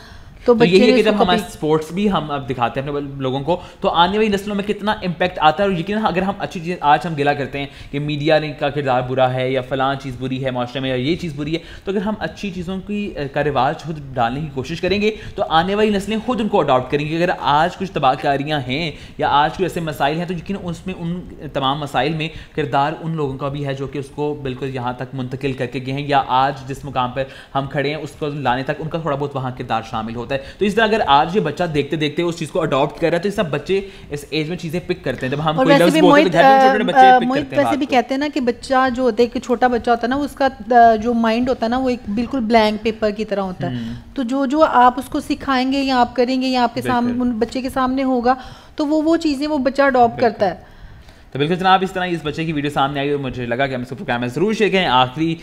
तो, तो यही है कि जब हमारे स्पोर्ट्स भी हम अब दिखाते हैं अपने लोगों को तो आने वाली नस्लों में कितना इम्पैक्ट आता है? और यकीन अगर हम अच्छी चीज़ आज हम गिला करते हैं कि मीडिया का किरदार बुरा है या फलां चीज़ बुरी है माशरे में या ये चीज़ बुरी है तो अगर हम अच्छी चीज़ों की का रिवाज खुद डालने की कोशिश करेंगे तो आने वाली नस्लें खुद उनको अडॉप्ट करेंगी। अगर आज कुछ तबाहकारियाँ हैं या आज कुछ ऐसे मसाइल हैं तो यकीन उसमें उन तमाम मसाइल में किरदार उन लोगों का भी है जो कि उसको बिल्कुल यहाँ तक मुंतकिल करके गए हैं या आज जिस मुकाम पर हम खड़े हैं उसको लाने तक उनका थोड़ा बहुत वहाँ किरदार शामिल होता है। तो इस तरह अगर आज ये बच्चा देखते देखते उस चीज़ को अडॉप्ट कर रहा है तो सब बच्चे इस एज में चीज़ें पिक करते हैं। जब हम कोई लफ्ज बोलते हैं छोटे छोटे बच्चे पिक करते हैं वैसे भी कहते हैं ना कि बच्चा जो होता है छोटा बच्चा होता है ना उसका जो माइंड होता है ना वो एक बिल्कुल ब्लैंक पेपर की तरह होता है। हम्म। तो जो जो आप उसको सिखाएँगे या आप करेंगे या आपके सामने बच्चे के सामने होगा तो वो वो चीज़ें वो बच्चा अडॉप्ट करता है। तो बिल्कुल जनाब इस तरह इस बच्चे की वीडियो सामने आई और मुझे लगा कि हम इसको प्रोग्राम में ज़रूर शेयर करें। आखिरी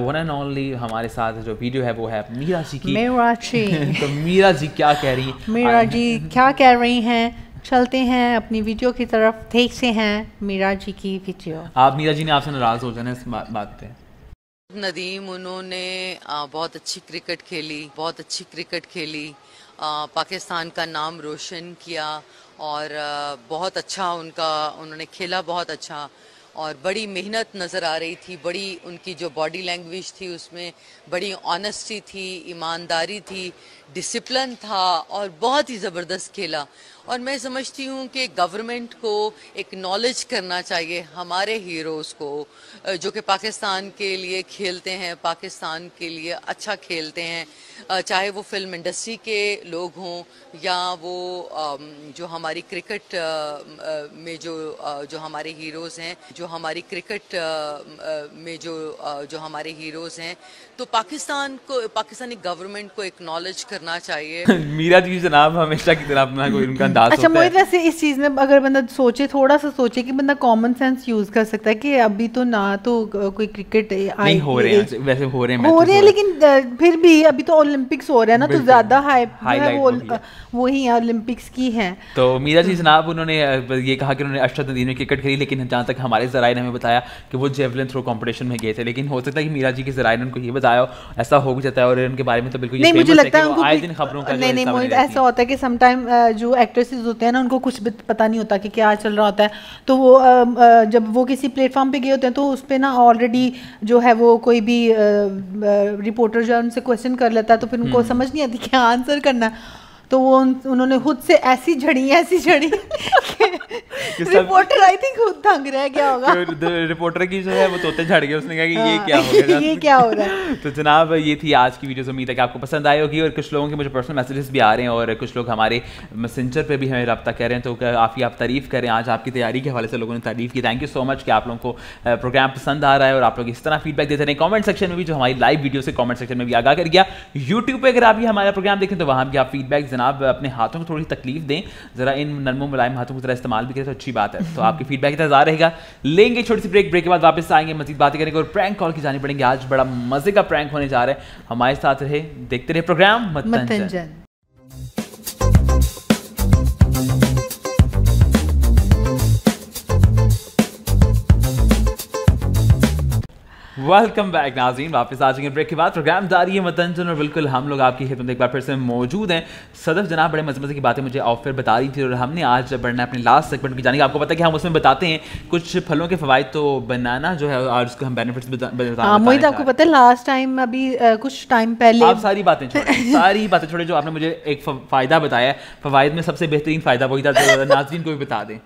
वन एंड ओनली हमारे साथ जो वीडियो है वो है मीरा जी की। मीरा जी तो मीरा जी क्या कह रही हैं? मीरा जी क्या कह रही हैं? चलते हैं अपनी वीडियो की तरफ़ देखते हैं मीरा जी की वीडियो आप मीरा जी ने आपसे नाराज़ हो जाना इस बात पे। नदीम उन्होंने बहुत अच्छी क्रिकेट खेली बहुत अच्छी क्रिकेट खेली। पाकिस्तान का नाम रोशन किया और बहुत अच्छा उनका, उन्होंने खेला बहुत अच्छा और बड़ी मेहनत नज़र आ रही थी, बड़ी उनकी जो बॉडी लैंग्वेज थी उसमें, बड़ी ऑनेस्टी थी, ईमानदारी थी। डिसिप्लिन था और बहुत ही ज़बरदस्त खेला। और मैं समझती हूँ कि गवर्नमेंट को एक नॉलेज करना चाहिए हमारे हीरोज़ को जो कि पाकिस्तान के लिए खेलते हैं, पाकिस्तान के लिए अच्छा खेलते हैं। चाहे वो फ़िल्म इंडस्ट्री के लोग हों या वो जो हमारी क्रिकेट में जो जो हमारे हीरोज़ हैं, जो हमारी क्रिकेट में जो जो हमारे हीरोज़ हैं तो पाकिस्तान को, पाकिस्तानी गवर्नमेंट को एक्नॉलेज करना चाहिए। मीरा जी जनाब हमेशा की तरह अपना कोई उनका अंदाज अच्छा मोहित वैसे इस चीज़ में अगर बंदा सोचे थोड़ा सा सोचे कि बंदा कॉमन सेंस यूज़ कर सकता है कि अभी तो ना तो कोई क्रिकेट नहीं हो रहे हैं वैसे हो रहे हैं हो रहे हैं लेकिन फिर भी अभी तो ओलंपिक्स हो रहे हैं ना तो ज़्यादा हाइप वो वही ओलंपिक्स की है। तो मीरा जी जनाब उन्होंने ये कहा कि उन्होंने अष्टद नदी में क्रिकेट खेली लेकिन जहाँ तक हमारे जराए ने हमें बताया कि वो जेवलिन थ्रो कॉम्पिटिशन में गए थे लेकिन हो सकता है कि मीरा जी के जराए ने उनको ये बताया ऐसा हो भी जाता है और उनके बारे में तो बिल्कुल नहीं मुझे लगता है आए दिन खबरों का नहीं नहीं ऐसा होता है कि समटाइम जो एक्ट्रेसेस होते हैं ना उनको कुछ पता नहीं होता कि क्या चल रहा होता है। तो वो जब वो किसी प्लेटफॉर्म पे गए होते हैं तो उस पर ना ऑलरेडी जो है वो कोई भी रिपोर्टर जो है उनसे क्वेश्चन कर लेता है तो फिर उनको हम्म। समझ नहीं आती क्या आंसर करना तो वो उन, उन्होंने खुद से ऐसी झड़ी ऐसी झड़ी रिपोर्टर आई थिंक खुद दंग रह गया होगा। रिपोर्टर की जो है वो तोते झड़ गए उसने कहा कि ये क्या हो गया? ये क्या हो रहा है? तो जनाब ये थी आज की वीडियो उम्मीद है कि आपको पसंद आई होगी और कुछ लोगों के मुझे पर्सनल मैसेजेस भी आ रहे हैं और कुछ लोग हमारे मैसेंजर पे भी हमें रब्ता कर रहे हैं तो काफ़ी आप तारीफ़ करें आज आपकी तैयारी के हवाले से लोगों ने तारीफ़ की। थैंक यू सो मच कि आप लोगों को प्रोग्राम पसंद आ रहा है और आप लोग इस तरह फीडबैक देते रहे। कमेंट सेक्शन में भी जो हमारी लाइव वीडियो से कमेंट सेक्शन में भी आगा कर गया। यूट्यूब पर अगर आप भी हमारा प्रोग्राम देखें तो वहाँ भी आप फीडबैक जनाब अपने हाथों को थोड़ी तकलीफ़ दें। ज़रा इन नरमो मुलायम हाथों को ज़रा इस्तेमाल भी करें तो अच्छी बात है। तो आपकी फीडबैक इंतज़ार रहेगा। लेंगे छोटी सी ब्रेक ब्रेक के बाद वापस आएँगे मजीद बातें करेंगे और प्रैंक कॉल की जानी पड़ेंगे। आज बड़ा मज़े का प्रैंक होने जा रहा है। हमारे साथ रहे देखते रहे प्रोग्राम मतंजन वेलकम बैक नाजीन वापस आ जाएँगे ब्रेक के बाद। प्रोग्राम जारी है मतंजन और बिल्कुल हम लोग आपकी खिदमत एक बार फिर से मौजूद हैं। सदफ जनाब बड़े मज़े मज़े की बातें मुझे ऑफ़र बता रही थी और हमने आज बढ़ना अपने लास्ट सेगमेंट की जाने आपको पता है कि हम उसमें बताते हैं कुछ फलों के फवायद तो बनाना जो है और उसको हम बेनिफिट्स बता हाँ, मोहित आपको पता है लास्ट टाइम अभी कुछ टाइम पहले आप सारी बातें सारी बातें छोड़े जो आपने मुझे एक फ़ायदा बताया फवायद में सबसे बेहतरीन फ़ायदा वही था नाजरीन को भी बता दें।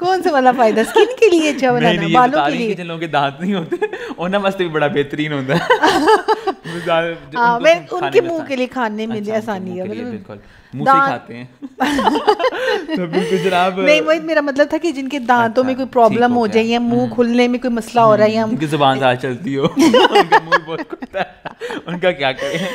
कौन सा वाला फ़ायदा? स्किन के लिए अच्छा बनाना बालों के लिए। जिन लोगों के दांत नहीं होते। उन्हें वास्ते भी बड़ा बेहतरीन होता है। हाँ मैं उनके मुँह के लिए खाने में अच्छा, आसानी है बिल्कुल। मुँह से खाते हैं। तो नहीं वही मेरा मतलब था कि जिनके दांतों में अच्छा, कोई प्रॉब्लम हो जाए या मुँह हम्म। खुलने में कोई मसला हो रहा है या उनकी ज़ुबान साथ चलती हो। उनका मुँह बहुत खुलता है। उनका क्या करें?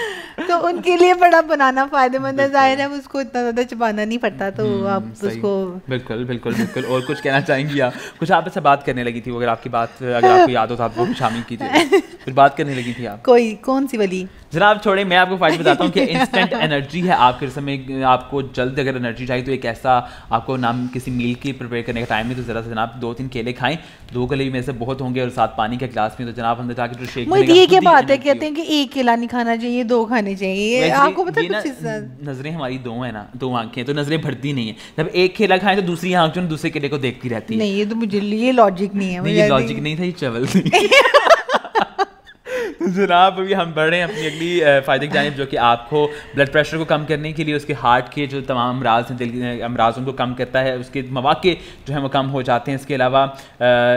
तो उनके लिए बड़ा बनाना फ़ायदेमंद है ज़ाहिर है उसको इतना ज़्यादा चबाना नहीं पड़ता तो हम्म, आप उसको बिल्कुल बिल्कुल बिल्कुल। और कुछ कहना चाहेंगी आप? कुछ आप ऐसे बात करने लगी थी अगर आपकी बात अगर आपको याद हो तो आप वो शामिल कीजिए फिर बात करने लगी थी आप? कोई कौन सी वाली? जनाब छोड़े मैं आपको फ़ायदे बताता हूँ कि इंस्टेंट एनर्जी है आपके समय आपको जल्द अगर एनर्जी चाहिए तो एक ऐसा आपको नाम किसी मील की प्रिपेयर करने का टाइम नहीं तो ज़रा से जनाब दो तीन केले खाएँ दो केले भी मेरे से बहुत होंगे और साथ पानी के गिलास में तो जनाब हमने जाके जो शेक ये क्या बात है कहते हैं कि एक केला नहीं खाना चाहिए दो खाने चाहिए आपको पता है नज़रें हमारी दो है ना दो आँखें तो नज़रें भरती नहीं है। जब एक केला खाएँ तो दूसरी आँख जो दूसरे केले को देखती रहती है। नहीं ये तो मुझे ये लॉजिक नहीं है ये लॉजिक नहीं था ये चवल थी जनाब अभी हम बढ़ रहे हैं अपनी अगली फ़ायदे की जानब जो कि आपको ब्लड प्रेशर को कम करने के लिए उसके हार्ट के जो तमाम अमराज हैं दिल अमराज उनको कम करता है उसके मौाक़े जो हैं वो कम हो जाते हैं। इसके अलावा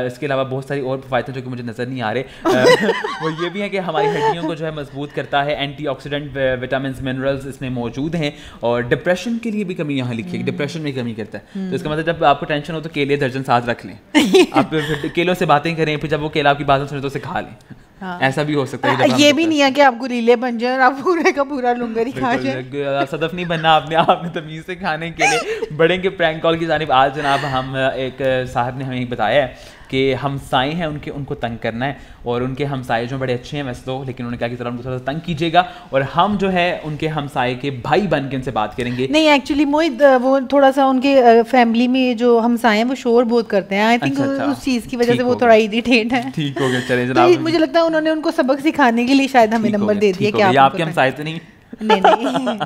इसके अलावा बहुत सारी और फ़ायदे जो कि मुझे नज़र नहीं आ रहे। वो ये भी हैं कि हमारी हड्डियों को जो है मज़बूत करता है। एंटी ऑक्सीडेंट विटामिन मिनरल्स इसमें मौजूद हैं और डिप्रेशन के लिए भी कमी यहाँ लिखी है डिप्रेशन में कमी करता है। तो इसका मतलब जब आपको टेंशन हो तो केले दर्जन साथ रख लें। आप केलों से बातें करें फिर जब वो केला आपकी बातें सुने तो उसे खा लें। हाँ। ऐसा भी हो सकता है ये भी नहीं है कि आप गुरीले बन जाए और आप पूरे का पूरा लुंगर ही खा जाए सदफ नहीं बनना आपने आपने तमीज से खाने के लिए बड़े के प्रैंक कॉल की जानब आज जनाब हम एक साहब ने हमें बताया है कि हमसाए हैं उनके उनको तंग करना है और उनके हमसाए जो बड़े अच्छे हैं वैसे तो लेकिन उन्होंने कहा कि ज़रा उनको थोड़ा तंग कीजिएगा और हम जो है उनके हमसाए के भाई बन के उनसे बात करेंगे। नहीं एक्चुअली मोहित वो थोड़ा सा उनके फैमिली में जो हमसाए हैं वो शोर बहुत करते हैं। आई थिंक अच्छा, अच्छा, उस चीज़ की वजह से वो थोड़ा इरिटेट है। ठीक हो गया चले तो मुझे लगता है उन्होंने उनको सबक सिखाने के लिए शायद हमें नंबर दे दिया कि आपके हमसाए तो नहीं। नहीं नहीं।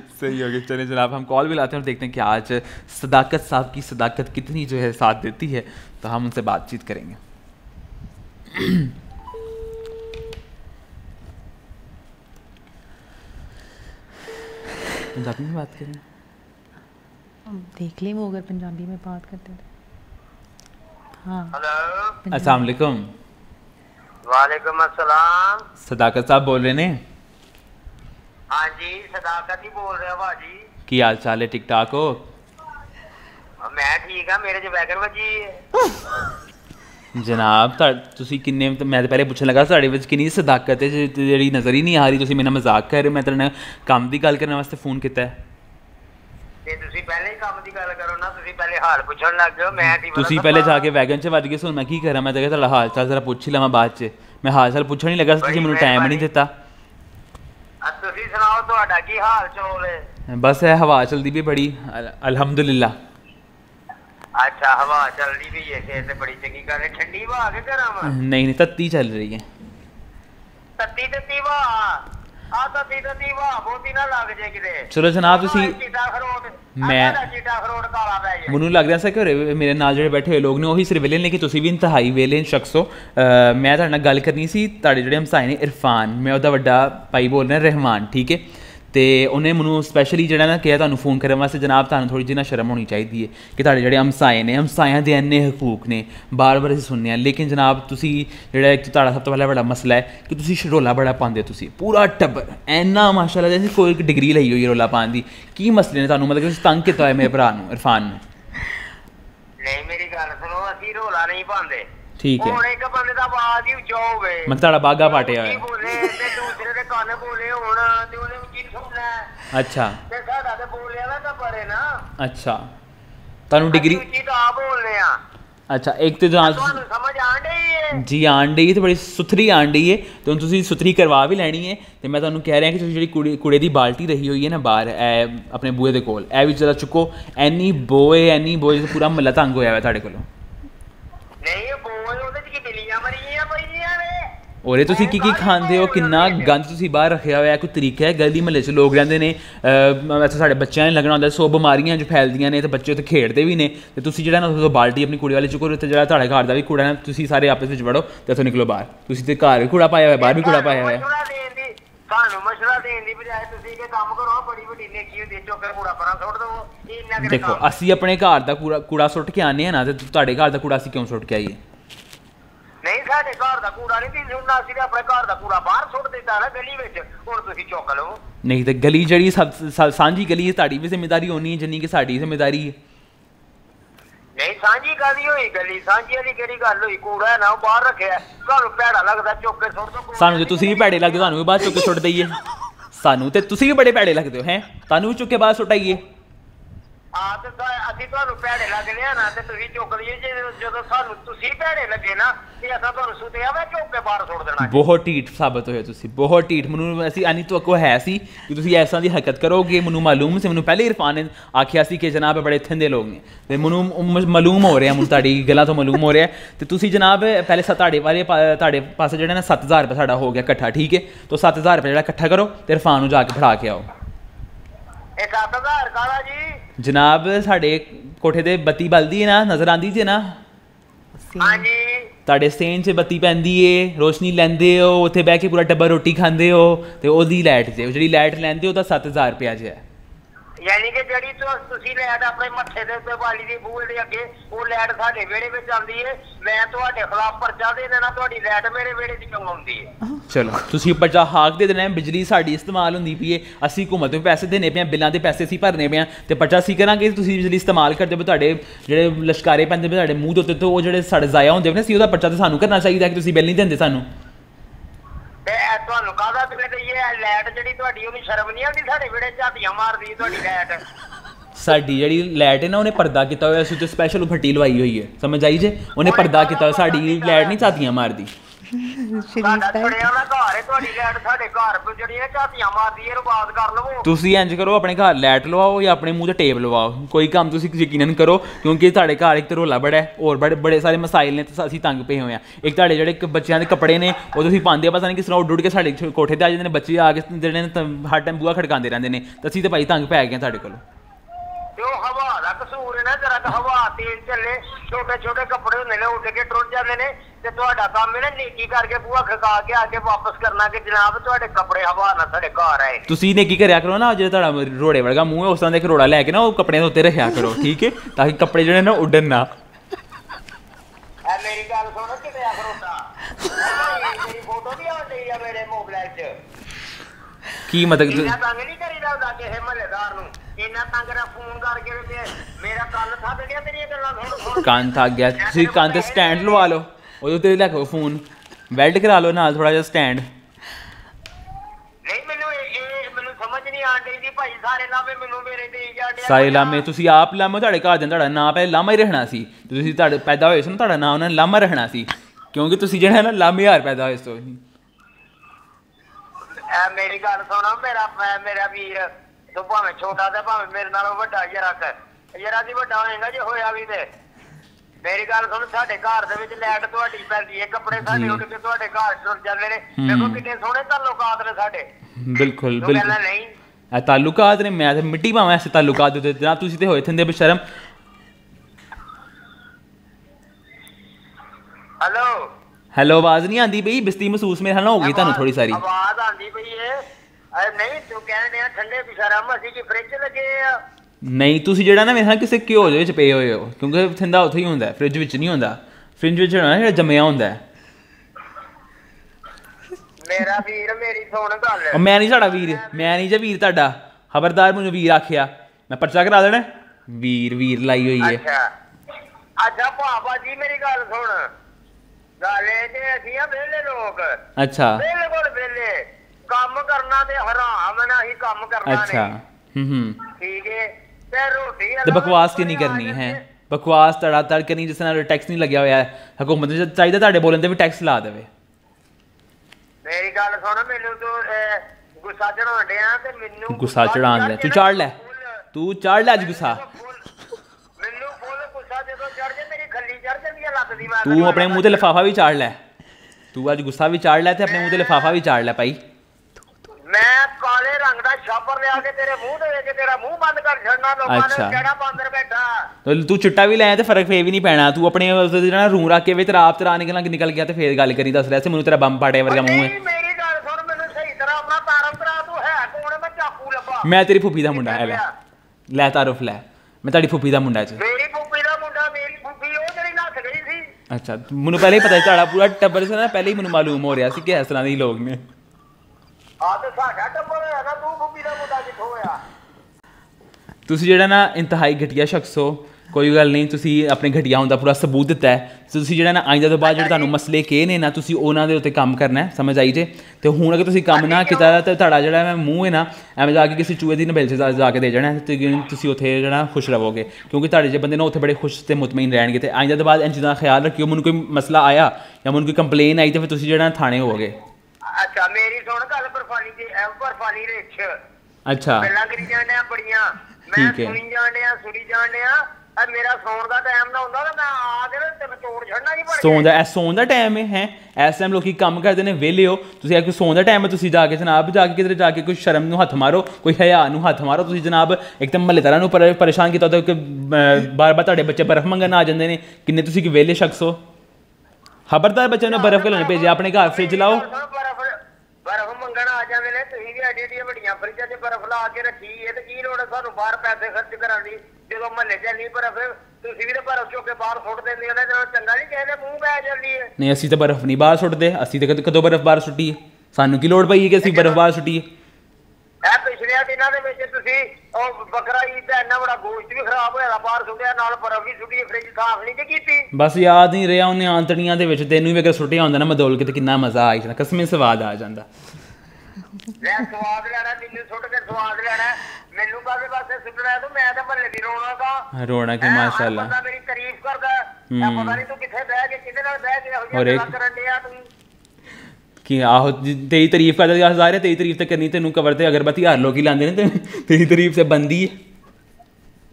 सही हो गया चलिए जनाब हम कॉल भी लाते हैं और देखते हैं कि आज सदाकत साहब की सदाकत कितनी जो है साथ देती है तो हम उनसे बातचीत करेंगे। पंजाबी में बात करें। देख लें वो अगर पंजाबी में बात करते थे हाँ हेलो। अस्सलाम वालेकुम। वालेकुम अस्सलाम। सदाकत साहब बोल रहे ने हाँ जी सदाकत ही बोल रहे हो भाजी की हाल चाल है ठीक ठाक हो मैं ठीक हाँ मेरे जो वैगन वजी ਜਨਾਬ ਤੁਸੀਂ ਕਿੰਨੇ ਮੈਂ ਤਾਂ ਪਹਿਲੇ ਪੁੱਛਣ ਲੱਗਾ ਤੁਹਾਡੇ ਵਿੱਚ ਕਿੰਨੀ ਸਦਾਕਤ ਹੈ ਜਿਹੜੀ ਨਜ਼ਰ ਹੀ ਨਹੀਂ ਆ ਰਹੀ ਤੁਸੀਂ ਮੇਰੇ ਨਾਲ ਮਜ਼ਾਕ ਕਰ ਰਹੇ ਹੋ ਮੈਂ ਤੇਰੇ ਨਾਲ ਕੰਮ ਦੀ ਗੱਲ ਕਰਨ ਵਾਸਤੇ ਫੋਨ ਕੀਤਾ ਹੈ ਤੇ ਤੁਸੀਂ ਪਹਿਲੇ ਹੀ ਕੰਮ ਦੀ ਗੱਲ ਕਰੋ ਨਾ ਤੁਸੀਂ ਪਹਿਲੇ ਹਾਲ ਪੁੱਛਣ ਲੱਗ ਜਾਓ ਮੈਂ ਦੀ ਤੁਸੀਂ ਪਹਿਲੇ ਜਾ ਕੇ ਵੈਗਨ 'ਚ ਵੱਜ ਗਏ ਸੋ ਮੈਂ ਕੀ ਕਰਾਂ ਮੈਂ ਤਾਂ ਕਿਹਾ ਤੁਹਾਡਾ ਹਾਲ ਚਾਲ ਜ਼ਰਾ ਪੁੱਛ ਹੀ ਲਵਾਂ ਬਾਅਦ 'ਚ ਮੈਂ ਹਾਲ ਚਾਲ ਪੁੱਛਣ ਹੀ ਲੱਗਾ ਤੁਸੀਂ ਮੈਨੂੰ ਟਾਈਮ ਨਹੀਂ ਦਿੱਤਾ ਤੁਸੀਂ ਸੁਣਾਓ ਤੁਹਾਡਾ ਕੀ ਹਾਲ ਚਾਲ ਹੈ ਬਸ ਇਹ ਹਵਾ ਚਲਦੀ ਵੀ ਬੜੀ ਅਲਹਮਦੁਲਿਲਾ ਅੱਛਾ ਹਵਾ ਚੱਲਦੀ ਵੀ ਹੈ ਖੇਤ ਬੜੀ ਚੰਗੀ ਗੱਲ ਹੈ ਠੰਡੀ ਹਵਾ ਕੇ ਘਰਾਂ ਵਾ ਨਹੀਂ ਨਹੀਂ ਤੱਤੀ ਚੱਲ ਰਹੀ ਹੈ ਤੱਤੀ ਤੱਤੀ ਹਵਾ ਚਲੋ ਜਨਾਬ ਤੁਸੀਂ ਮੈਂ ਮੈਨੂੰ ਲੱਗ ਰਿਹਾ ਸੀ ਕਿ ਮੇਰੇ ਨਾਲ ਜਿਹੜੇ ਬੈਠੇ ਹੋਏ ਲੋਕ ਨੇ ਉਹੀ ਸਿਰ ਵੇਲੇ ਨੇ ਕਿ ਤੁਸੀਂ ਵੀ ਇੰਤਹਾਈ ਵੇਲੇ ਸ਼ਖਸ। ਹੋ ਮੈਂ ਤੁਹਾਡੇ ਨਾਲ ਗੱਲ ਕਰਨੀ ਸੀ ਤੁਹਾਡੇ ਜਿਹੜੇ ਹਮਸਾਏ ਨੇ ਇਰਫਾਨ। ਮੈਂ ਉਹਦਾ ਵੱਡਾ ਭਾਈ ਬੋਲ ਰਿਹਾ ਰਹਿਮਾਨ ਠੀਕ ਹੈ? ਤੇ ਉਹਨੇ ਮੈਨੂੰ ਸਪੈਸ਼ਲੀ ਜਿਹੜਾ ਨਾ ਕਿਹਾ ਤੁਹਾਨੂੰ ਫੋਨ ਕਰਨ ਵਾਸਤੇ ਜਨਾਬ ਤੁਹਾਨੂੰ ਥੋੜੀ ਜਿਹੀ ਨਾ ਸ਼ਰਮ ਹੋਣੀ ਚਾਹੀਦੀ ਹੈ ਕਿ ਤੁਹਾਡੇ ਜਿਹੜੇ ਹਮਸਾਏ ਨੇ ਹਮਸਾਇਆਂ ਦੇ ਇੰਨੇ ਹਕੂਕ ਨੇ ਬਾਰ-ਬਾਰ ਅਸੀਂ ਸੁਣਨੇ ਆ ਲੇਕਿਨ ਜਨਾਬ ਤੁਸੀਂ ਜਿਹੜਾ ਇੱਕ ਤੁਹਾਡਾ ਸਭ ਤੋਂ ਪਹਿਲਾ ਵੱਡਾ ਮਸਲਾ ਹੈ ਕਿ ਤੁਸੀਂ ਸ਼ਰੋਲਾ ਬੜਾ ਪਾਉਂਦੇ ਹੋ ਤੁਸੀਂ ਪੂਰਾ ਟੱਬਰ ਐਨਾ ਮਾਸ਼ਾਅੱਲਾ ਜੈਸੇ ਕੋਈ ਇੱਕ ਡਿਗਰੀ ਲਈ ਹੋਈ ਹੈ ਰੋਲਾ ਪਾਉਣ ਦੀ। ਕੀ ਮਸਲੇ ਨੇ ਤੁਹਾਨੂੰ? ਮਤਲਬ ਕਿ ਤੁਸੀਂ ਤੰਗ ਕੀਤਾ ਹੋਇਆ ਮੇਰੇ ਭਰਾ ਨੂੰ ਇਰਫਾਨ ਨੂੰ? ਨਹੀਂ ਮੇਰੀ ਗੱਲ ਸੁਣੋ ਅਸੀਂ ਰੋਲਾ ਨਹੀਂ ਪਾਉਂਦੇ। ਠੀਕ ਹੈ। ਹੁਣ ਇੱਕ ਬੰਦੇ ਦਾ ਆਵਾਜ਼ ਹੀ ਉੱਚਾ ਹੋਵੇ। ਮੈਂ ਤੁਹਾਡਾ ਬਾਗਾ ਪਾਟਿਆ ਹੋਇਆ। ਤੇ ਦੂਸਰੇ ਦੇ ਕੰਨ ਬੋਲੇ ਹੁਣ ਤੇ ਉਹਨੇ ਹੈ। ਅੱਛਾ। ਤੇ ਸਾਡਾ ਤੇ ਬੋਲਿਆ ਨਾ ਤਾਂ ਪਰੇ ਨਾ। ਅੱਛਾ। ਤੁਹਾਨੂੰ ਡਿਗਰੀ ਉੱਚੀ ਤਾਂ ਆ ਬੋਲਨੇ ਆ ਅੱਛਾ ਇੱਕ ਤੇ ਜਾਂ ਤੁਹਾਨੂੰ ਸਮਝ ਆਣ ਡਈ ਹੈ ਜੀ ਆਣ ਡਈ ਤੇ ਬੜੀ ਸੁਥਰੀ ਆਣ ਡਈ ਹੈ ਤੇ ਹੁਣ ਤੁਸੀਂ ਸੁਥਰੀ ਕਰਵਾ ਵੀ ਲੈਣੀ ਹੈ ਤੇ ਮੈਂ ਤੁਹਾਨੂੰ ਕਹਿ ਰਿਹਾ ਕਿ ਤੁਸੀਂ ਜਿਹੜੀ ਕੁੜੀ ਕੁੜੇ ਦੀ ਬਾਲਟੀ ਰਹੀ ਹੋਈ ਹੈ ਨਾ ਬਾਹਰ ਆਪਣੇ ਬੂਹੇ ਦੇ ਕੋਲ ਇਹ ਵੀ ਜਰਾ ਚੁੱਕੋ। ਐਨੀ ਬੋਏ ਐਨੀ ਬੋਏ ਪੂਰਾ ਮੱਲਾ ਤੰਗ ਹੋਇਆ ਹੋਇਆ ਤੁਹਾਡੇ ਕੋਲੋਂ। ਨਹੀਂ ਉਹ ਬੋਲ ਉਹਦੇ ਚ ਕੀ ਬਿੱਲੀਆਂ ਮਰੀਆਂ ਪਈਆਂ ਨੇ ਔਰੇ ਤੁਸੀਂ ਕੀ ਕੀ ਖਾਂਦੇ ਹੋ? ਕਿੰਨਾ ਗੰਦ ਤੁਸੀਂ ਬਾਹਰ ਰੱਖਿਆ ਹੋਇਆ ਹੈ? ਕੋਈ ਤਰੀਕਾ ਹੈ? ਗਲੀ ਮਹੱਲੇ 'ਚ ਲੋਕ ਰਹਿੰਦੇ ਨੇ ਵੈਸੇ ਸਾਡੇ ਬੱਚਿਆਂ ਨੇ ਲੱਗਣਾ ਹੁੰਦਾ ਸੋ ਬਿਮਾਰੀਆਂ ਜੋ ਫੈਲਦੀਆਂ ਨੇ ਤੇ ਬੱਚੇ ਉੱਥੇ ਖੇਡਦੇ ਵੀ ਨੇ। ਤੇ ਤੁਸੀਂ ਜਿਹੜਾ ਨਾ ਉਹ ਬਾਲਟੀ ਆਪਣੀ ਕੁੜੀ ਵਾਲੀ ਚੁੱਕੋ ਤੇ ਜਿਹੜਾ ਤੁਹਾਡੇ ਘਰ ਦਾ ਵੀ ਕੂੜਾ ਨਾ ਤੁਸੀਂ ਸਾਰੇ ਆਪਸ ਵਿੱਚ ਵੜੋ ਤੇ ਇੱਥੋਂ ਨਿਕਲੋ ਬਾਹਰ। ਤੁਸੀਂ ਤੇ ਘਰ ਵੀ ਕੂੜਾ ਪਾਇਆ ਹੋਇਆ ਬਾਹਰ ਵੀ ਕੂੜਾ ਪਾਇਆ ਹੋਇਆ। ਤੁਹਾਨੂੰ ਮਸ਼ਵਰਾ ਦੇਣ ਦੀ ਬਜਾਏ ਤੁਸੀਂ ਇਹ ਕੰਮ ਕਰੋ ਬੜੀ ਵੱਡੀ ਨੇਕੀ ਹੁੰਦੀ ਹੈ, ਚੁੱਕ ਕੇ ਕੂੜਾ ਪਰਾਂ ਸੁੱਟ ਦਿਓ ਇਹ ਦੇਖੋ। ਅਸੀਂ ਆਪਣੇ ਘਰ ਦਾ ਕੂੜਾ ਕੂੜਾ ਸੁੱਟ ਕੇ ਆਨੇ ਆ ਨਾ ਤੇ ਤੁਹਾਡੇ ਘਰ ਦਾ ਕੂੜਾ ਅਸੀਂ ਕਿਉਂ ਸੁੱਟ ਕੇ ਆਈਏ? ਸਾਡੇ ਘਰ ਦਾ ਕੂੜਾ ਨਹੀਂ ਤੁਸੀਂ ਸੁਣਨਾ ਅਸੀਂ ਤੇ ਆਪਣੇ ਘਰ ਦਾ ਕੂੜਾ ਬਾਹਰ ਸੁੱਟ ਦਿੱਤਾ ਨਾ ਗਲੀ ਵਿੱਚ ਹੁਣ ਤੁਸੀਂ ਚੁੱਕ ਲਓ ਨਹੀਂ ਤੇ ਗਲੀ ਜਿਹੜੀ ਸਭ ਸਾ- ਸਾਂਝੀ ਗਲੀ ਹੈ ਤੁਹਾਡੀ ਵੀ ਜ਼ਿੰਮੇਵਾਰੀ ਹੋਣੀ ਹੈ ਜਿੰਨੀ ਕਿ ਸਾਡੀ ਜ਼ਿੰਮੇਵਾਰੀ ਹੈ ਨਹੀਂ ਸਾਂਝੀ ਕਾਦੀ ਹੋਈ ਗਲੀ ਸਾਂਝੀ ਦੀ ਕਿਹੜੀ ਗੱਲ ਹੋਈ ਕੂੜਾ ਹੈ ਨਾ ਉਹ ਬਾਹਰ ਰੱਖਿਆ ਤੁਹਾਨੂੰ ਭੈੜਾ ਲੱਗਦਾ ਚੁੱਕ ਕੇ ਸੁੱਟ ਦੋ ਸਾਨੂੰ ਤੇ ਤੁਸੀਂ ਵੀ ਭੈੜੇ ਲੱਗਦੇ ਹੋ, ਤੁਹਾਨੂੰ ਵੀ ਬਾਹਰ ਚੁੱਕ ਕੇ ਸੁੱਟ ਦਈਏ ਸਾਨੂੰ ਤੇ ਤੁਸੀਂ ਵੀ ਬੜੇ ਭੈੜੇ ਲੱਗਦੇ ਹੋ ਹੈ ਤੁਹਾਨੂੰ ਵੀ ਚੁੱਕ ਕੇ ਬਾਹਰ ਸੁੱਟਾਈਏ ਆ ਤੇ ਤਾਂ ਅਸੀਂ ਤੁਹਾਨੂੰ ਭੈੜੇ ਲੱਗਦੇ ਆ ਨਾ ਤੇ ਤੁਸੀਂ ਚੁੱਕ ਲਈਏ ਜੇ ਜਦੋਂ ਸਾਨੂੰ ਤੁਸੀਂ ਭੈੜੇ ਲੱਗੇ ਨਾ ਤੇ ਅਸਾਂ ਤੁਹਾਨੂੰ ਸੁੱਟਿਆ ਵਾ ਚੁੱਕ ਕੇ ਬਾਹਰ ਸੁੱਟ ਦੇਣਾ ਬਹੁਤ ਢੀਠ ਸਾਬਤ ਹੋਏ ਤੁਸੀਂ, ਬਹੁਤ ਢੀਠ। ਮੈਨੂੰ ਅਸੀਂ ਅਨੀ ਤੋਂ ਹੈ ਸੀ ਕਿ ਤੁਸੀਂ ਐਸਾਂ ਦੀ ਹਰਕਤ ਕਰੋਗੇ। ਮੈਨੂੰ ਮਾਲੂਮ ਸੀ, ਮੈਨੂੰ ਪਹਿਲੇ ਹੀ ਇਰਫਾਨ ਨੇ ਆਖਿਆ ਸੀ ਕਿ ਜਨਾਬ ਇਹ ਬੜੇ ਥਿੰਦੇ ਲੋਕ ਨੇ। ਤੇ ਮੈਨੂੰ ਮ- ਮਾਲੂਮ ਹੋ ਰਿਹਾ, ਮੈਨੂੰ ਤੁਹਾਡੀ ਗੱਲਾਂ ਤੋਂ ਮਾਲੂਮ ਹੋ ਰਿਹਾ। ਤੇ ਤੁਸੀਂ ਜਨਾਬ ਪਹਿਲੇ ਸ- ਤੁਹਾਡੇ ਵਾਲੇ ਪਾ- ਤੁਹਾਡੇ ਪਾਸੇ ਜਿਹੜਾ ਨਾ 7000 ਰੁਪਏ ਸਾਡਾ ਹੋ ਗਿਆ ਇਕੱਠਾ, ਠੀਕ ਹੈ? ਤੋਂ 7000 ਰੁਪਏ ਜਿਹੜਾ ਇਕੱਠਾ ਕਰੋ ਤੇ ਇਰਫਾਨ ਨੂੰ ਜਾ ਕੇ ਫੜਾ ਕੇ ਆਓ। ਇਹ 7000 ਕਾਲਾ ਜੀ। ਜਨਾਬ ਸਾਡੇ ਕੋਠੇ ਤੇ ਬੱਤੀ ਬਲਦੀ ਹੈ ਨਾ ਨਜ਼ਰ ਆਂਦੀ ਜੇ ਨਾ? ਹਾਂਜੀ। ਤੁਹਾਡੇ ਸਟੇਨ 'ਚ ਬੱਤੀ ਪੈਂਦੀ ਏ ਰੋਸ਼ਨੀ ਲੈਂਦੇ ਹੋ ਉੱਥੇ ਬਹਿ ਕੇ ਪੂਰਾ ਟੱਬਰ ਰੋਟੀ ਖਾਂਦੇ ਹੋ ਤੇ ਉਹਦੀ ਲਾਈਟ ਜੇ ਜਿਹੜੀ ਲਾਈਟ ਲੈਂਦੇ ਹੋ ਤਾਂ 7000 ਰੁਪਿਆ ਜੇ ਹੈ। ਯਾਨੀ ਕਿ ਜਿਹੜੀ ਤੁ- ਤੁਸੀਂ ਲੈਟ ਆਪਣੇ ਮੱਥੇ ਦੇ ਉੱਤੇ ਵਾਲੀ ਦੀ ਬੂਹੇ ਦੇ ਅੱਗੇ ਉਹ ਲੈਟ ਸਾਡੇ ਵਿਹੜੇ ਵਿੱਚ ਆਉਂਦੀ ਏ। ਮੈਂ ਤੁਹਾਡੇ ਖਿਲਾਫ ਪਰਚਾ ਦੇ ਦੇਣਾ ਤੁਹਾਡੀ ਲੈਟ ਮੇਰੇ ਵਿਹੜੇ 'ਚ ਕਿਉਂ ਆਉਂਦੀ ਏ? ਚਲੋ ਤੁਸੀਂ ਪਰਚਾ ਹਾਕ ਦੇ ਦੇਣਾ ਹੈ, ਬਿਜਲੀ ਸਾਡੀ ਇਸਤੇਮਾਲ ਹੁੰਦੀ ਪਈ ਏ। ਅਸੀਂ ਹਕੂਮਤ ਨੂੰ ਪੈਸੇ ਦੇਣੇ ਪਏ ਆ ਬਿੱਲਾਂ ਦੇ ਪੈਸੇ ਅਸੀਂ ਭਰਨੇ ਪਏ ਆ। ਤੇ ਪਰਚਾ ਅਸੀਂ ਕਰਾਂਗੇ ਤੁਸੀਂ ਬਿਜਲੀ ਇਸਤੇਮਾਲ ਕਰਦੇ ਹੋ ਤੁਹਾਡੇ ਜਿਹੜੇ ਲਸ਼ਕਾਰੇ ਪੈਂਦੇ ਪਏ ਤੁਹਾਡੇ ਮੂੰਹ ਦੇ ਉੱਤੇ ਤੋਂ ਉਹ ਜਿਹੜੇ ਸਾਡੇ ਜ਼ਾਇਆ ਹੁੰਦੇ ਪਏ ਨੇ ਸੀ ਉਹਦਾ ਪਰਚਾ ਤਾਂ ਸਾਨੂੰ ਕਰਨਾ ਚਾਹੀਦਾ ਕਿ ਤੁਸੀਂ ਬਿੱਲ ਨਹੀਂ ਦਿੰਦੇ ਸਾਨੂੰ। ਤੇ ਇਹ ਤੁਹਾਨੂੰ ਕਾਹਦਾ ਕਿਵੇਂ ਤੇ ਇਹ ਲਾਈਟ ਜਿਹੜੀ ਤੁਹਾਡੀ ਉਹਨੂੰ ਸ਼ਰਮ ਨਹੀਂ ਆਉਂਦੀ ਸਾਡੇ ਵਿੜੇ ਝਾਤੀਆਂ ਮਾਰਦੀ ਤੁਹਾਡੀ ਲਾਈਟ ਸਾਡੀ ਜਿਹੜੀ ਲਾਈਟ ਹੈ ਨਾ ਉਹਨੇ ਪਰਦਾ ਕੀਤਾ ਹੋਇਆ ਸੀ ਤੇ ਸਪੈਸ਼ਲ ਫੱਟੀ ਲਵਾਈ ਹੋਈ ਹੈ ਸਮਝ ਆਈ ਜੇ ਉਹਨੇ ਪਰਦਾ ਕੀਤਾ ਸਾਡੀ ਲਾਈਟ ਨਹੀਂ ਝਾਤੀਆਂ ਮਾਰਦੀ ਸਾਡਾ है ਛੜਿਆ ਨਾ ਘਰ ਏ ਤੁਹਾਡੀ ਲੈਟ ਸਾਡੇ ਘਰ ਤੋਂ ਜਿਹੜੀਆਂ ਝਾਤੀਆਂ ਮਾਰਦੀ ਏ ਰਬਾਦ ਕਰ ਲਵੋ। ਤੁਸੀਂ ਇੰਜ ਕਰੋ ਆਪਣੇ ਘਰ ਲਾਈਟ ਲਵਾਓ ਜਾਂ ਆਪਣੇ ਮੂੰਹ ਤੇ ਟੇਪ ਲਵਾਓ। ਕੋਈ ਕੰਮ ਤੁਸੀਂ ਯਕੀਨਨ ਕਰੋ ਕਿਉਂਕਿ ਤੁਹਾਡੇ ਘਰ ਇੱਕ ਤੇ ਰੋਲਾ ਬੜਾ ਹੈ ਹੋਰ ਬੜੇ ਬੜੇ ਸਾਰੇ ਮਸਾਇਲ ਨੇ ਤੇ ਅਸੀਂ ਤੰਗ ਪਏ ਹੋਏ ਆ ਇੱਕ ਤੁਹਾਡੇ ਜਿਹੜੇ ਬੱਚਿਆਂ ਦੇ ਕੱਪੜੇ ਨੇ ਉਹ ਤੁਸੀਂ ਪਾਉਂਦੇ ਆ ਪਤਾ ਨਹੀਂ ਕਿਸ ਤਰ੍ਹਾਂ ਉੱਡ ਉੱਡ ਕੇ ਸਾਡੇ ਕੋਠੇ ਤੇ ਆ ਜਾਂਦੇ ਨੇ ਬੱਚੇ ਆ ਕੇ ਜਿਹੜੇ ਨੇ ਤਾਂ ਹਰ ਟਾਈਮ ਬੂਹਾ ਖੜਕਾਉਂਦੇ ਰਹਿੰਦੇ ਨੇ ਤੇ ਅਸੀਂ ਤੇ ਭਾਈ ਤੰਗ ਪੈ ਗਏ ਤੁਹਾਡੇ ਕੋਲ। ਤੇ ਉਹ ਹਵਾ ਦਾ ਕਸੂਰ ਹੈ ਨਾ ਜਰਾ ਹਵਾ ਤੇਜ਼ ਚੱਲੇ ਛੋਟੇ ਛੋਟੇ ਕੱਪੜੇ ਹੁੰਦੇ ਨੇ ਉੱਡ ਕੇ ਟੁੱਟ ਜਾਂਦੇ ਨੇ ਤੇ ਤੁਹਾਡਾ ਕੰਮ ਹੈ ਨਾ ਨੇਕੀ ਕਰਕੇ ਬੂਹਾ ਖਕਾ ਕੇ ਆ ਕੇ ਵਾਪਸ ਕਰਨਾ ਕਿ ਜਨਾਬ ਤੁਹਾਡੇ ਕੱਪੜੇ ਹਵਾ ਨਾਲ ਸਾਡੇ ਘਰ ਆਏ ਤੁਸੀਂ ਨੇ ਕੀ ਕਰਿਆ ਕਰੋ ਨਾ ਜਿਹੜਾ ਤੁਹਾਡਾ ਰੋੜੇ ਵਰਗਾ ਮੂੰਹ ਹੈ ਉਸ ਤਰ੍ਹਾਂ ਦਾ ਇੱਕ ਰੋੜਾ ਲੈ ਕੇ ਨਾ ਉਹ ਕੱਪੜਿਆਂ ਦੇ ਉੱਤੇ ਰੱਖਿਆ ਕਰੋ ਠੀਕ ਹੈ ਤਾਂ ਕਿ ਕੱਪੜੇ ਜਿਹੜੇ ਨਾ ਉੱਡਣ ਨਾ ਐ ਮੇਰੀ ਗੱਲ ਸੁਣ ਕਿਤੇ ਆ ਖਰੋਟਾ ਮੇਰੀ ਫੋਟੋ ਵੀ ਆ ਗਈ ਆ ਮੇਰੇ ਮੋਬਾਈਲ 'ਚ ਕੀ ਮਤਲਬ ਇੰਨਾ ਤੰਗ ਨਹੀਂ ਕਰੀਦਾ ਹੁੰਦਾ ਕਿਸੇ ਮਹੱਲੇਦਾਰ ਨੂੰ ਇੰਨਾ ਤੰਗ ਨਾ ਫੋਨ ਕਰਕੇ ਤੇ ਮੇਰਾ ਕੰਨ ਥੱਕ ਗਿਆ ਤੇਰੀਆਂ ਗੱਲਾਂ ਸੁਣ ਸੁਣ ਕੰਨ ਥੱਕ ਗਿਆ ਤੁਸੀਂ ਕੰਨ ਤੇ ਸਟੈਂਡ ਲਵਾ ਲਓ ਉਹਦੇ ਉੱਤੇ ਲੈ ਕੇ ਫੋਨ ਵੈਲਡ ਕਰਾ ਲਓ ਨਾਲ ਥੋੜਾ ਜਿਹਾ ਸਟੈਂਡ ਨਹੀਂ ਮੈਨੂੰ ਇਹ ਇਹ ਮੈਨੂੰ ਸਮਝ ਨਹੀਂ ਆਣ ਡਈ ਦੀ ਭਾਈ ਸਾਰੇ ਲਾਵੇਂ ਮੈਨੂੰ ਮੇਰੇ ਦੇ ਜਾਂਦੇ ਸਾਰੇ ਲਾਮੇ ਤੁਸੀਂ ਆਪ ਲਾਮੇ ਤੁਹਾਡੇ ਘਰ ਦੇ ਤੁਹਾਡਾ ਨਾਂ ਪਹਿਲੇ ਲਾਮਾ ਹੀ ਰਹਿਣਾ ਸੀ। ਤੇ ਤੁਸੀਂ ਤੁਹਾਡੇ ਪੈਦਾ ਹੋਏ ਸੀ ਨਾ ਤੁਹਾਡਾ ਨਾਂ ਉਹਨਾਂ ਨੇ ਲਾਮਾ ਰਹਿਣਾ ਸੀ। ਕਿਉਂਕਿ ਤੁਸੀਂ ਜਿਹੜਾ ਨਾ ਲਾਮੇ ਹਾਰ ਪੈਦਾ ਹੋਏ ਸੋ ਐ ਮੇਰੀ ਗੱਲ ਸੁਣੋ ਮੇਰਾ ਮੇਰਾ ਵੀਰ ਤੂੰ ਭਾਵੇਂ ਛੋਟਾ ਤੇ ਭਾਵੇਂ ਮੇਰੇ ਨਾਲੋਂ ਵੱਡਾ ਜਰਾ ਕਰ ਜਰਾ ਦੀ ਵੱਡਾ ਹੋਏਗਾ ਜੇ ਹੋਇਆ ਵੀ ਤੇ। ਮੇਰੀ ਗੱਲ ਸੁਣ ਸਾਡੇ ਘਰ ਦੇ ਵਿੱਚ ਲਾਈਟ ਤੁਹਾਡੀ ਪੈਂਦੀ ਹੈ ਕੱਪੜੇ ਸਾਡੇ। ਉੱਡ ਕੇ ਤੁਹਾਡੇ ਘਰ ਟੁਰ ਜਾਂਦੇ ਨੇ। ਦੇਖੋ ਕਿੰਨੇ ਸੋਹਣੇ ਤਾਲੁਕਾਤ ਨੇ ਸਾਡੇ। ਬਿਲਕੁਲ ਕਹਿੰਦਾ ਬਿਲਕੁਲ। ਨਹੀਂ। ਇਹ ਤਾਲੁਕਾਤ ਨੇ ਮੈਂ ਤੇ ਮਿੱਟੀ ਪਾਵਾਂ ਐਸੇ ਤਾਲੁਕਾਤ ਦੇ ਉੱਤੇ ਜਨਾਬ ਤੁਸੀਂ ਤੇ ਹੋਏ ਥੰਦੇ ਬਸ਼ਰਮ। ਹੈਲੋ। ਹੈਲੋ ਆਵਾਜ਼ ਨਹੀਂ ਆਂਦੀ ਬਈ ਬਿਸਤੀ ਮਹਿਸੂਸ ਮੇਰੇ ਨਾਲ ਹੋ ਗਈ ਤੁਹਾਨੂੰ ਥੋੜੀ ਸਾਰੀ। ਆਵਾਜ਼ ਆਂਦੀ ਪਈ ਏ। ਨਹੀਂ ਤੂੰ ਕਹਿਣ ਡਿਆ ਠੰਡੇ ਬਿਸ਼ਰਾਮ ਅਸੀਂ ਕੀ ਫ੍ਰਿਜ ਲੱਗੇ ਆ? ਨਹੀਂ ਤੁਸੀਂ ਜਿਹੜਾ ਨਾ ਮੇਰੇ ਨਾਲ ਕਿਸੇ ਘਿਓ ਦੇ ਵਿੱਚ ਪਏ ਹੋਏ ਹੋ ਕਿਉਂਕਿ ਠੰਡਾ ਉੱਥੇ ਹੀ ਹੁੰਦਾ ਫ੍ਰਿਜ ਵਿੱਚ ਨਹੀਂ ਹੁੰਦਾ। ਫ੍ਰਿਜ ਵਿੱਚ ਹੋਣਾ ਜਿਹੜਾ ਜੰਮਿਆ ਹੁੰਦਾ। ਮੇਰਾ ਵੀਰ ਮੇਰੀ ਸੁਣ ਗੱਲ। ਉਹ ਮੈਂ ਨਹੀਂ ਤੁਹਾਡਾ ਵੀਰ ਮੈਂ ਨਹੀਂ ਜੇ ਵੀਰ ਤੁਹਾਡਾ। ਖਬਰਦਾਰ ਮੈਨੂੰ ਵੀਰ ਆਖਿਆ। ਮੈਂ ਪਰਚਾ ਕਰਾ ਦੇਣਾ? ਵੀਰ ਵੀਰ ਲਾਈ ਹੋਈ ਹੈ। ਅੱਛਾ। ਅੱਛਾ ਭਾਪਾ ਜੀ ਮੇਰੀ ਗੱਲ ਸੁਣ। ਗੱਲ ਇਹ ਅਸੀਂ ਆ ਵਿਹਲੇ ਲੋਕ। ਅੱਛਾ। ਬਿਲਕੁਲ ਵਿਹਲੇ। ਕੰਮ ਕਰਨਾ ਤੇ ਹਰਾਮ ਨਾ ਹੀ ਕੰਮ ਕਰਨਾ ਅੱਛਾ। ਨਹੀਂ ਹੂੰ ਹੂੰ। ਠੀਕ ਹੈ ਤੇ ਰੋਟੀ ਤੇ ਬਕਵਾਸ ਕਿੰਨੀ ਕਰਨੀ ਹੈ ਬਕਵਾਸ ਤੜਾ ਤੜ ਕਰਨੀ ਜਿਸ ਨਾਲ ਟੈਕਸ ਨਹੀਂ ਲੱਗਿਆ ਹੋਇਆ ਹੈ ਹਕੂਮਤ ਨੂੰ ਚਾਹੀਦਾ ਤੁਹਾਡੇ ਬੋਲਣ ਤੇ ਵੀ ਟੈਕਸ ਲਾ ਦੇਵੇ ਮੇਰੀ ਗੱਲ ਸੁਣ ਮੈਨੂੰ ਤੂੰ ਅਹ, ਗੁੱਸਾ ਚੜਾਉਣ ਡਿਆ ਤੇ ਮੈਨੂੰ ਗੁੱਸਾ ਚੜਾਉਣ ਲੈ ਤੂੰ ਚੜ ਲੈ ਤੂੰ ਚੜ ਲੈ ਅੱਜ ਗੁੱਸਾ ਮੈਨੂੰ ਫੁੱਲ ਗੁੱਸਾ ਜਦੋਂ ਚੜ ਜੇ ਮੇਰੀ ਖੱਲੀ ਚੜ ਜਾਂਦੀ ਆ ਲੱਤ ਦੀ ਮੈਂ ਤੂੰ ਆਪਣੇ ਮੂੰਹ ਤੇ ਲਿਫਾਫਾ ਵੀ ਚਾੜ ਲੈ ਤੂੰ ਅੱਜ ਗੁੱਸਾ ਵੀ ਚਾੜ ਲੈ ਤੇ ਆਪਣੇ ਮੂੰਹ ਤੇ ਲਿਫਾਫਾ ਵੀ ਚਾੜ ਲੈ ਭਾਈ ਮੈਂ ਕਾਲੇ ਰੰਗ ਦਾ ਛਾਪਰ ਲਿਆ ਕੇ ਤੇਰੇ ਮੂੰਹ ਦੇ ਵਿੱਚ ਤੇਰਾ ਮੂੰਹ ਬੰਦ ਕਰ ਛੱਡਣਾ ਲੋਕਾਂ ਅੱਛਾ। ਨੇ ਕਿਹੜਾ ਬਾਂਦਰ ਬੈਠਾ ਤੇ ਤੂੰ ਚਿੱਟਾ ਵੀ ਲੈ ਤੇ ਫਰਕ ਫੇ ਵੀ ਨਹੀਂ ਪੈਣਾ ਤੂੰ ਆਪਣੇ ਉਹਦੇ ਜਿਹੜਾ ਰੂ ਰੱਖ ਕੇ ਵੇ ਤੇਰਾ ਆਪ ਤੇਰਾ ਨਿਕਲਾਂ ਨਿਕਲ ਗਿਆ ਤੇ ਫੇਰ ਗੱਲ ਕਰੀ ਦੱਸ ਰਿਹਾ ਸੀ ਮੈਨੂੰ ਤੇਰਾ ਬੰਬ ਪਾਟੇ ਵਰਗਾ ਮੂੰਹ ਹੈ ਨਹੀਂ ਮੇਰੀ ਗੱਲ ਸੁਣ ਮੈਨੂੰ ਸਹੀ ਤਰ੍ਹਾਂ ਆਪਣਾ ਤਾਰਮ ਕਰਾ ਤੂੰ ਹੈ ਕੌਣ ਹੈ? ਮੈਂ ਚਾਕੂ ਲੱਭਾ ਮੈਂ ਤੇਰੀ ਫੁੱਫੀ ਦਾ ਮੁੰਡਾ ਹੈ ਲੈ ਲੈ ਤਾਰਫ ਲੈ ਮੈਂ ਤੁਹਾਡੀ ਫੁੱਫੀ ਦਾ ਮੁੰਡਾ ਜੀ ਮੇਰੀ ਫੁੱਫੀ ਦਾ ਮੁੰਡਾ ਮੇਰੀ ਫੁੱਫੀ ਉਹ ਜਿਹੜੀ ਨੱਸ ਗਈ ਸੀ ਅੱਛਾ ਮੈਨੂੰ ਪਹਿਲੇ ਹੀ ਪਤਾ ਸੀ ਤੁਹਾਡਾ ਪੂਰਾ ਟੱਬਰ ਸੀ ਨਾ ਪਹਿਲੇ ਹੀ ਮੈਨੂੰ ਮਾਲੂਮ ਹੋ ਰਿਹਾ ਸੀ ਕਿ ਇਸ ਤਰ੍ਹਾਂ ਦੇ ਹੀ ਲੋਕ ਨੇ ਆ ਤੇ ਸਾਡਾ ਟੱਬਰ ਹੋਇਆ ਨਾ ਤੂੰ ਫੁੱਫੀ ਦਾ ਮੁੰਡਾ ਕਿੱਥੋਂ ਹੋਇਆ? ਤੁਸੀਂ ਜਿਹੜਾ ਨਾ ਇੰਤਹਾਈ ਘਟੀਆ ਸ਼ਖਸ ਹੋ ਕੋਈ ਗੱਲ ਨਹੀਂ ਤੁਸੀਂ ਆਪਣੇ ਘਟੀਆ ਦਾ ਪੂਰਾ ਸਬੂਤ ਦਿੱਤਾ ਹੈ। ਤੁਸੀਂ ਜਿਹੜਾ ਨਾ ਆਇੰਦਾ ਤੋਂ ਬਾਅਦ ਜਿਹੜੇ ਤੁਹਾਨੂੰ ਮਸਲੇ ਕੇ ਨੇ ਨਾ ਤੁਸੀਂ ਉਹਨਾਂ ਦੇ ਉੱਤੇ ਕੰਮ ਕਰਨਾ ਹੈ ਸਮਝ ਆਈ ਜੇ? ਤੇ ਹੁਣ ਅਗਰ ਤੁਸੀਂ ਕੰਮ ਨਾ ਕੀਤਾ ਤਾਂ ਤੁਹਾਡਾ ਜਿਹੜਾ ਮੈਂ ਮੂੰਹ ਹੈ ਨਾ ਐਵੇਂ ਜਾ ਕੇ ਕਿਸੇ ਚੂਹੇ ਦੀ ਨਬੇਲ 'ਚ ਜਾ- ਕੇ ਦੇ ਜਾਣਾ ਤੇ ਤੁਸੀਂ ਉੱਥੇ ਜਿਹੜਾ ਖੁਸ਼ ਰਹੋਗੇ? ਕਿਉਂਕਿ ਤੁਹਾਡੇ ਜੇ ਬੰਦੇ ਨਾ ਉੱਥੇ ਬੜੇ ਖੁਸ਼ ਤੇ ਮੁਤਮਈਨ ਰਹਿਣਗੇ ਤੇ ਆਇੰਦਾ ਤੋਂ ਬਾਅਦ ਇਹ ਚੀਜ਼ਾਂ ਦਾ ਖਿਆਲ ਰੱਖਿਓ ਮੈਨੂੰ ਕੋਈ ਮਸਲਾ ਆਇਆ ਜਾਂ ਮੈਨੂੰ ਕੋਈ ਕੰਪਲੇਨ ਆਈ ਤੇ ਫਿਰ ਤੁਸੀਂ ਜਿਹੜਾ ਥਾਣੇ ਹੋਵੋਗੇ। ਅੱਛਾ ਮੇਰੀ ਸੁਣ ਐ ਬਰਫਾਨੀ ਰਿਛ ਅੱਛਾ ਗੱਲਾਂ ਕਰੀ ਜਾਂਦੇ ਆ ਬੜੀਆਂ ਮੈਂ ਠੀਕ ਹੈ। ਸੁਣੀ ਜਾਂਦੇ ਆ ਸੁਣੀ ਜਾਂਦੇ ਆ ਆ ਮੇਰਾ ਸੌਣ ਦਾ ਟਾਈਮ ਨਾ ਹੁੰਦਾ ਤਾਂ ਮੈਂ ਆ ਕੇ ਨਾ ਤੈਨੂੰ ਤੋੜ ਛੱਡਣਾ ਨਹੀਂ ਪੜ ਸੌਣ ਦਾ ਇਹ ਸੌਣ ਦਾ ਟਾਈਮ ਹੈ ਹੈ ਇਸ ਟਾਈਮ ਲੋਕੀ ਕੰਮ ਕਰਦੇ ਨੇ ਵਿਹਲੇ ਹੋ ਤੁਸੀਂ ਇਹ ਕੋਈ ਸੌਣ ਦਾ ਟਾਈਮ ਹੈ ਤੁਸੀਂ ਜਾ ਕੇ ਜਨਾਬ ਜਾ ਕੇ ਕਿਧਰੇ ਜਾ ਕੇ ਕੋਈ ਸ਼ਰਮ ਨੂੰ ਹੱਥ ਮਾਰੋ ਕੋਈ ਹਿਆ ਨੂੰ ਹੱਥ ਮਾਰੋ ਤੁਸੀਂ ਜਨਾਬ ਇੱਕਦਮ ਮਹੱਲੇ ਤਰ੍ਹਾਂ ਨੂੰ ਪਰੇ- ਪਰੇਸ਼ਾਨ ਕੀਤਾ ਤਾਂ ਕਿ ਬਾਰ ਬਾਰ ਤੁਹਾਡੇ ਬੱਚੇ ਬਰਫ਼ ਮੰਗਣ ਆ ਜਾਂਦੇ ਨੇ ਕਿੰਨੇ ਤੁਸੀਂ ਕਿ ਵਿਹਲੇ ਸ਼ਖਸ ਹੋ ਖਬਰਦਾਰ ਬੱਚੇ ਨੂੰ ਬਰਫ਼ ਘਲਣ ਭੇਜਿਆ ਆਪਣੇ ਘਰ ਫ੍ਰਿਜ ਲਾਓ ਐਡੀ ਐਡੀਆਂ ਵੱਡੀਆਂ ਫਰਿੱਜਾਂ 'ਚ ਬਰਫ ਲਾ ਕੇ ਰੱਖੀ। ਇਹ ਤੇ ਕੀ ਲੋੜ ਹੈ ਸਾਨੂੰ ਬਾਹਰ ਪੈਸੇ ਖਰਚ ਕਰਨ ਦੀ? ਜਦੋਂ ਮਹੱਲੇ 'ਚ ਨਹੀਂ ਬਰਫ ਤੁਸੀਂ ਵੀ ਤੇ ਬਰਫ ਚੁੱਕ ਕੇ ਬਾਹਰ ਸੁੱਟ ਦਿੰਦੇ ਹੋ ਨਾ ਜਦੋਂ ਚੰਗਾ ਨਹੀਂ ਕਹਿੰਦੇ ਮੂੰਹ ਪੈ ਜਾਂਦੀ ਹੈ। ਨਹੀਂ ਅਸੀਂ ਤਾਂ ਬਰਫ਼ ਨਹੀਂ ਬਾਹਰ ਸੁੱਟਦੇ। ਅਸੀਂ ਤਾਂ ਕਦ- ਕਦੋਂ ਬਰਫ਼ ਬਾਹਰ ਸੁੱਟੀ ਹੈ? ਸਾਨੂੰ ਕੀ ਲੋੜ ਪਈ ਹੈ ਕਿ ਅਸੀਂ ਬਰਫ਼ ਬਾਹਰ ਸੁੱਟੀਏ ਇਹ ਪਿਛਲੇ ਦਿਨਾਂ ਦੇ ਵਿੱਚ ਤੁਸੀਂ ਉਹ ਬੱਕਰਾ ਈਦ ਦਾ ਇੰਨਾ ਬੜਾ ਗੋਸ਼ਤ ਵੀ ਖਰਾਬ ਹੋਇਆ ਦਾ ਬਾਹਰ ਸੁੱਟਿਆ ਨਾਲ ਬਰਫ ਵੀ ਸੁੱਟੀ ਫ੍ਰਿਜ ਸਾਫ਼ ਨਹੀਂ ਜੇ ਕੀਤੀ ਬਸ ਯਾਦ ਨਹੀਂ ਰਿਹਾ ਉਹਨੇ ਆਂਤੜੀਆਂ ਦੇ ਵਿੱਚ ਤੈਨੂੰ ਵੀ ਅਗਰ ਸੁੱਟਿਆ ਹੁੰਦਾ ਨਾ ਮਦੋਲ ਕੇ ਤੇ ਕਿੰਨਾ ਮਜ਼ਾ ਆ ਜਾਂਦਾ ਕਸਮੇ ਸਵਾਦ ਆ ਜਾਂਦਾ। ਲੈ ਸਵਾਦ ਲੈਣਾ ਮੈਨੂੰ ਸੁੱਟ ਕੇ ਸਵਾਦ ਲੈਣਾ ਮੈਨੂੰ ਕਾਹਦੇ ਵਾਸਤੇ ਸੁੱਟਣਾ ਹੈ ਤੂੰ ਮੈਂ ਤਾਂ ਮਹੱਲੇ ਦੀ ਰੋਣਾ ਦਾ ਰੋਣਾ ਕਿ ਹੈਂ, ਹਰ ਮਾਸ਼ਾਅੱਲਾ ਬੰਦਾ ਮੇਰੀ ਤਾਰੀਫ ਕਰਦਾ ਹੈ। ਤਾਂ ਪਤਾ ਨਹੀਂ ਤੂੰ ਕਿੱਥੇ ਬਹਿ ਕੇ ਕਿਹਦੇ ਨਾਲ ਬਹਿ ਕੇ ਇਹੋ ਔਰ ਜਿਹੀਆਂ ਇੱਕ- ਗੱਲਾਂ ਕਰਨ ਡਿਆ ਤੂੰ ਕਿ ਆਹੋ ਜੀ, ਤੇਰੀ ਤਾਰੀਫ ਕਰਦਾ ਜਾ ਸਾਰੇ ਤੇਰੀ ਤਾਰੀਫ ਤੇ ਕਰਨੀ ਤੈਨੂੰ ਕਵਰ ਤੇ ਅਗਰਬੱਤੀ ਹਰ ਲੋਕੀ ਲਾਉਂਦੇ ਨੇ ਤੇ ਤੇਰੀ ਤਾਰੀਫ ਤੇ ਬੰਦੀ ਹੈ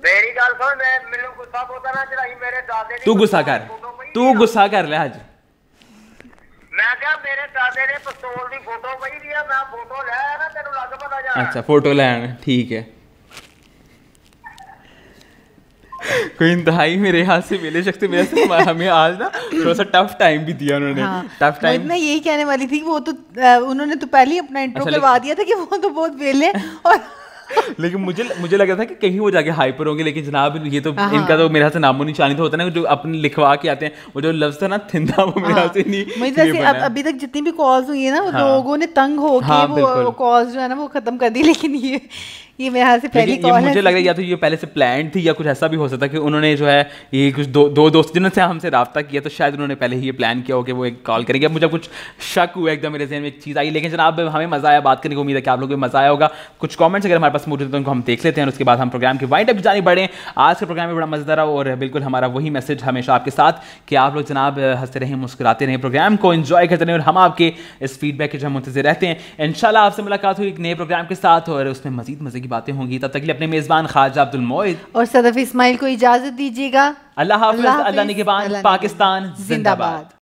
ਮੇਰੀ ਗੱਲ ਸੁਣ ਮੈਂ ਮੈਨੂੰ ਗੁੱਸਾ ਬੋਤਾ ਨਾ ਚੜਾਈ ਮੇਰੇ ਦਾਦੇ ਦੀ ਤੂੰ ਗੁੱਸਾ ਕਰ ਫੋਟੋ ਪਈ ਤੂੰ ਆ। ਗੁੱਸਾ ਕਰ ਲੈ ਅੱਜ ਮੈਂ ਕਿਹਾ ਮੇਰੇ ਦਾਦੇ ਨੇ ਪਿਸਤੌਲ ਦੀ ਫੋਟੋ ਪਈ ਦੀ ਆ ਮੈਂ ਫੋਟੋ ਲੈ ਆਇਆ ਨਾ ਤੈਨੂੰ ਲੱਗ ਪਤਾ ਜਾਣਾ अच्छा फोटो लेना ठीक है कोई इंतहाई मेरे हाथ से मिले शख्स मेरे से हमें आज ना थोड़ा सा टफ टाइम भी दिया उन्होंने हाँ टफ टाइम मैं यही कहने वाली थी कि वो तो अ, उन्होंने तो पहले ही अपना इंट्रो अच्छा, करवा दिया था कि वो तो बहुत वेले और लेकिन मुझे मुझे लगा था कि कहीं वो जाके हाइपर होंगे लेकिन जनाब ये तो हाँ। इनका तो मेरे हाथ से नामो निशानी तो होता है ना जो अपने लिखवा के आते हैं वो जो लफ्ज था ना थिंदा वो मेरे हाथ से नहीं ये जैसे अब है। अभी तक जितनी भी कॉल्स हुई है ना वो हाँ। लोगों ने तंग हो के हाँ, वो कॉल्स जो है ना वो खत्म कर दी लेकिन ये ये मेरे हाथ से पहली कॉल मुझे लग रहा है या तो ये पहले से प्लान थी या कुछ ऐसा भी हो सकता है कि उन्होंने जो है ये कुछ दो दो दोस्त जिन्होंने से हमसे रब्ता किया तो शायद उन्होंने पहले ही ये प्लान किया हो कि वो एक कॉल करेंगे। मुझे कुछ शक हुआ एकदम मेरे जहन में एक चीज़ आई लेकिन जनाब हमें मज़ा आया बात करने की उम्मीद है कि आप लोगों को मज़ा आया होगा। कुछ कॉमेंट्स अगर हमारे पास मौजूद हैं तो उनको हम देख लेते हैं और उसके बाद हम प्रोग्राम के वाइंड अप जाने बढ़े। आज के प्रोग्राम में बड़ा मज़ेदार और बिल्कुल हमारा वही मैसेज हमेशा आपके साथ कि आप लोग जनाब हँसते रहें मुस्कुराते रहें प्रोग्राम को इन्जॉय करते रहें और हम आपके इस फीडबैक के जो हम मुंतजर रहते हैं। इंशाल्लाह आपसे मुलाकात हुई एक नए प्रोग्राम के साथ और उसमें मजीद मज़े की बातें होंगी। तब तक के लिए अपने मेज़बान ख्वाजा अब्दुल मोइद। और सदफ इसमाइल को इजाज़त दीजिएगा। अल्लाह हाफिज अल्लाह अल्लाह पाकिस्तान जिंदाबाद।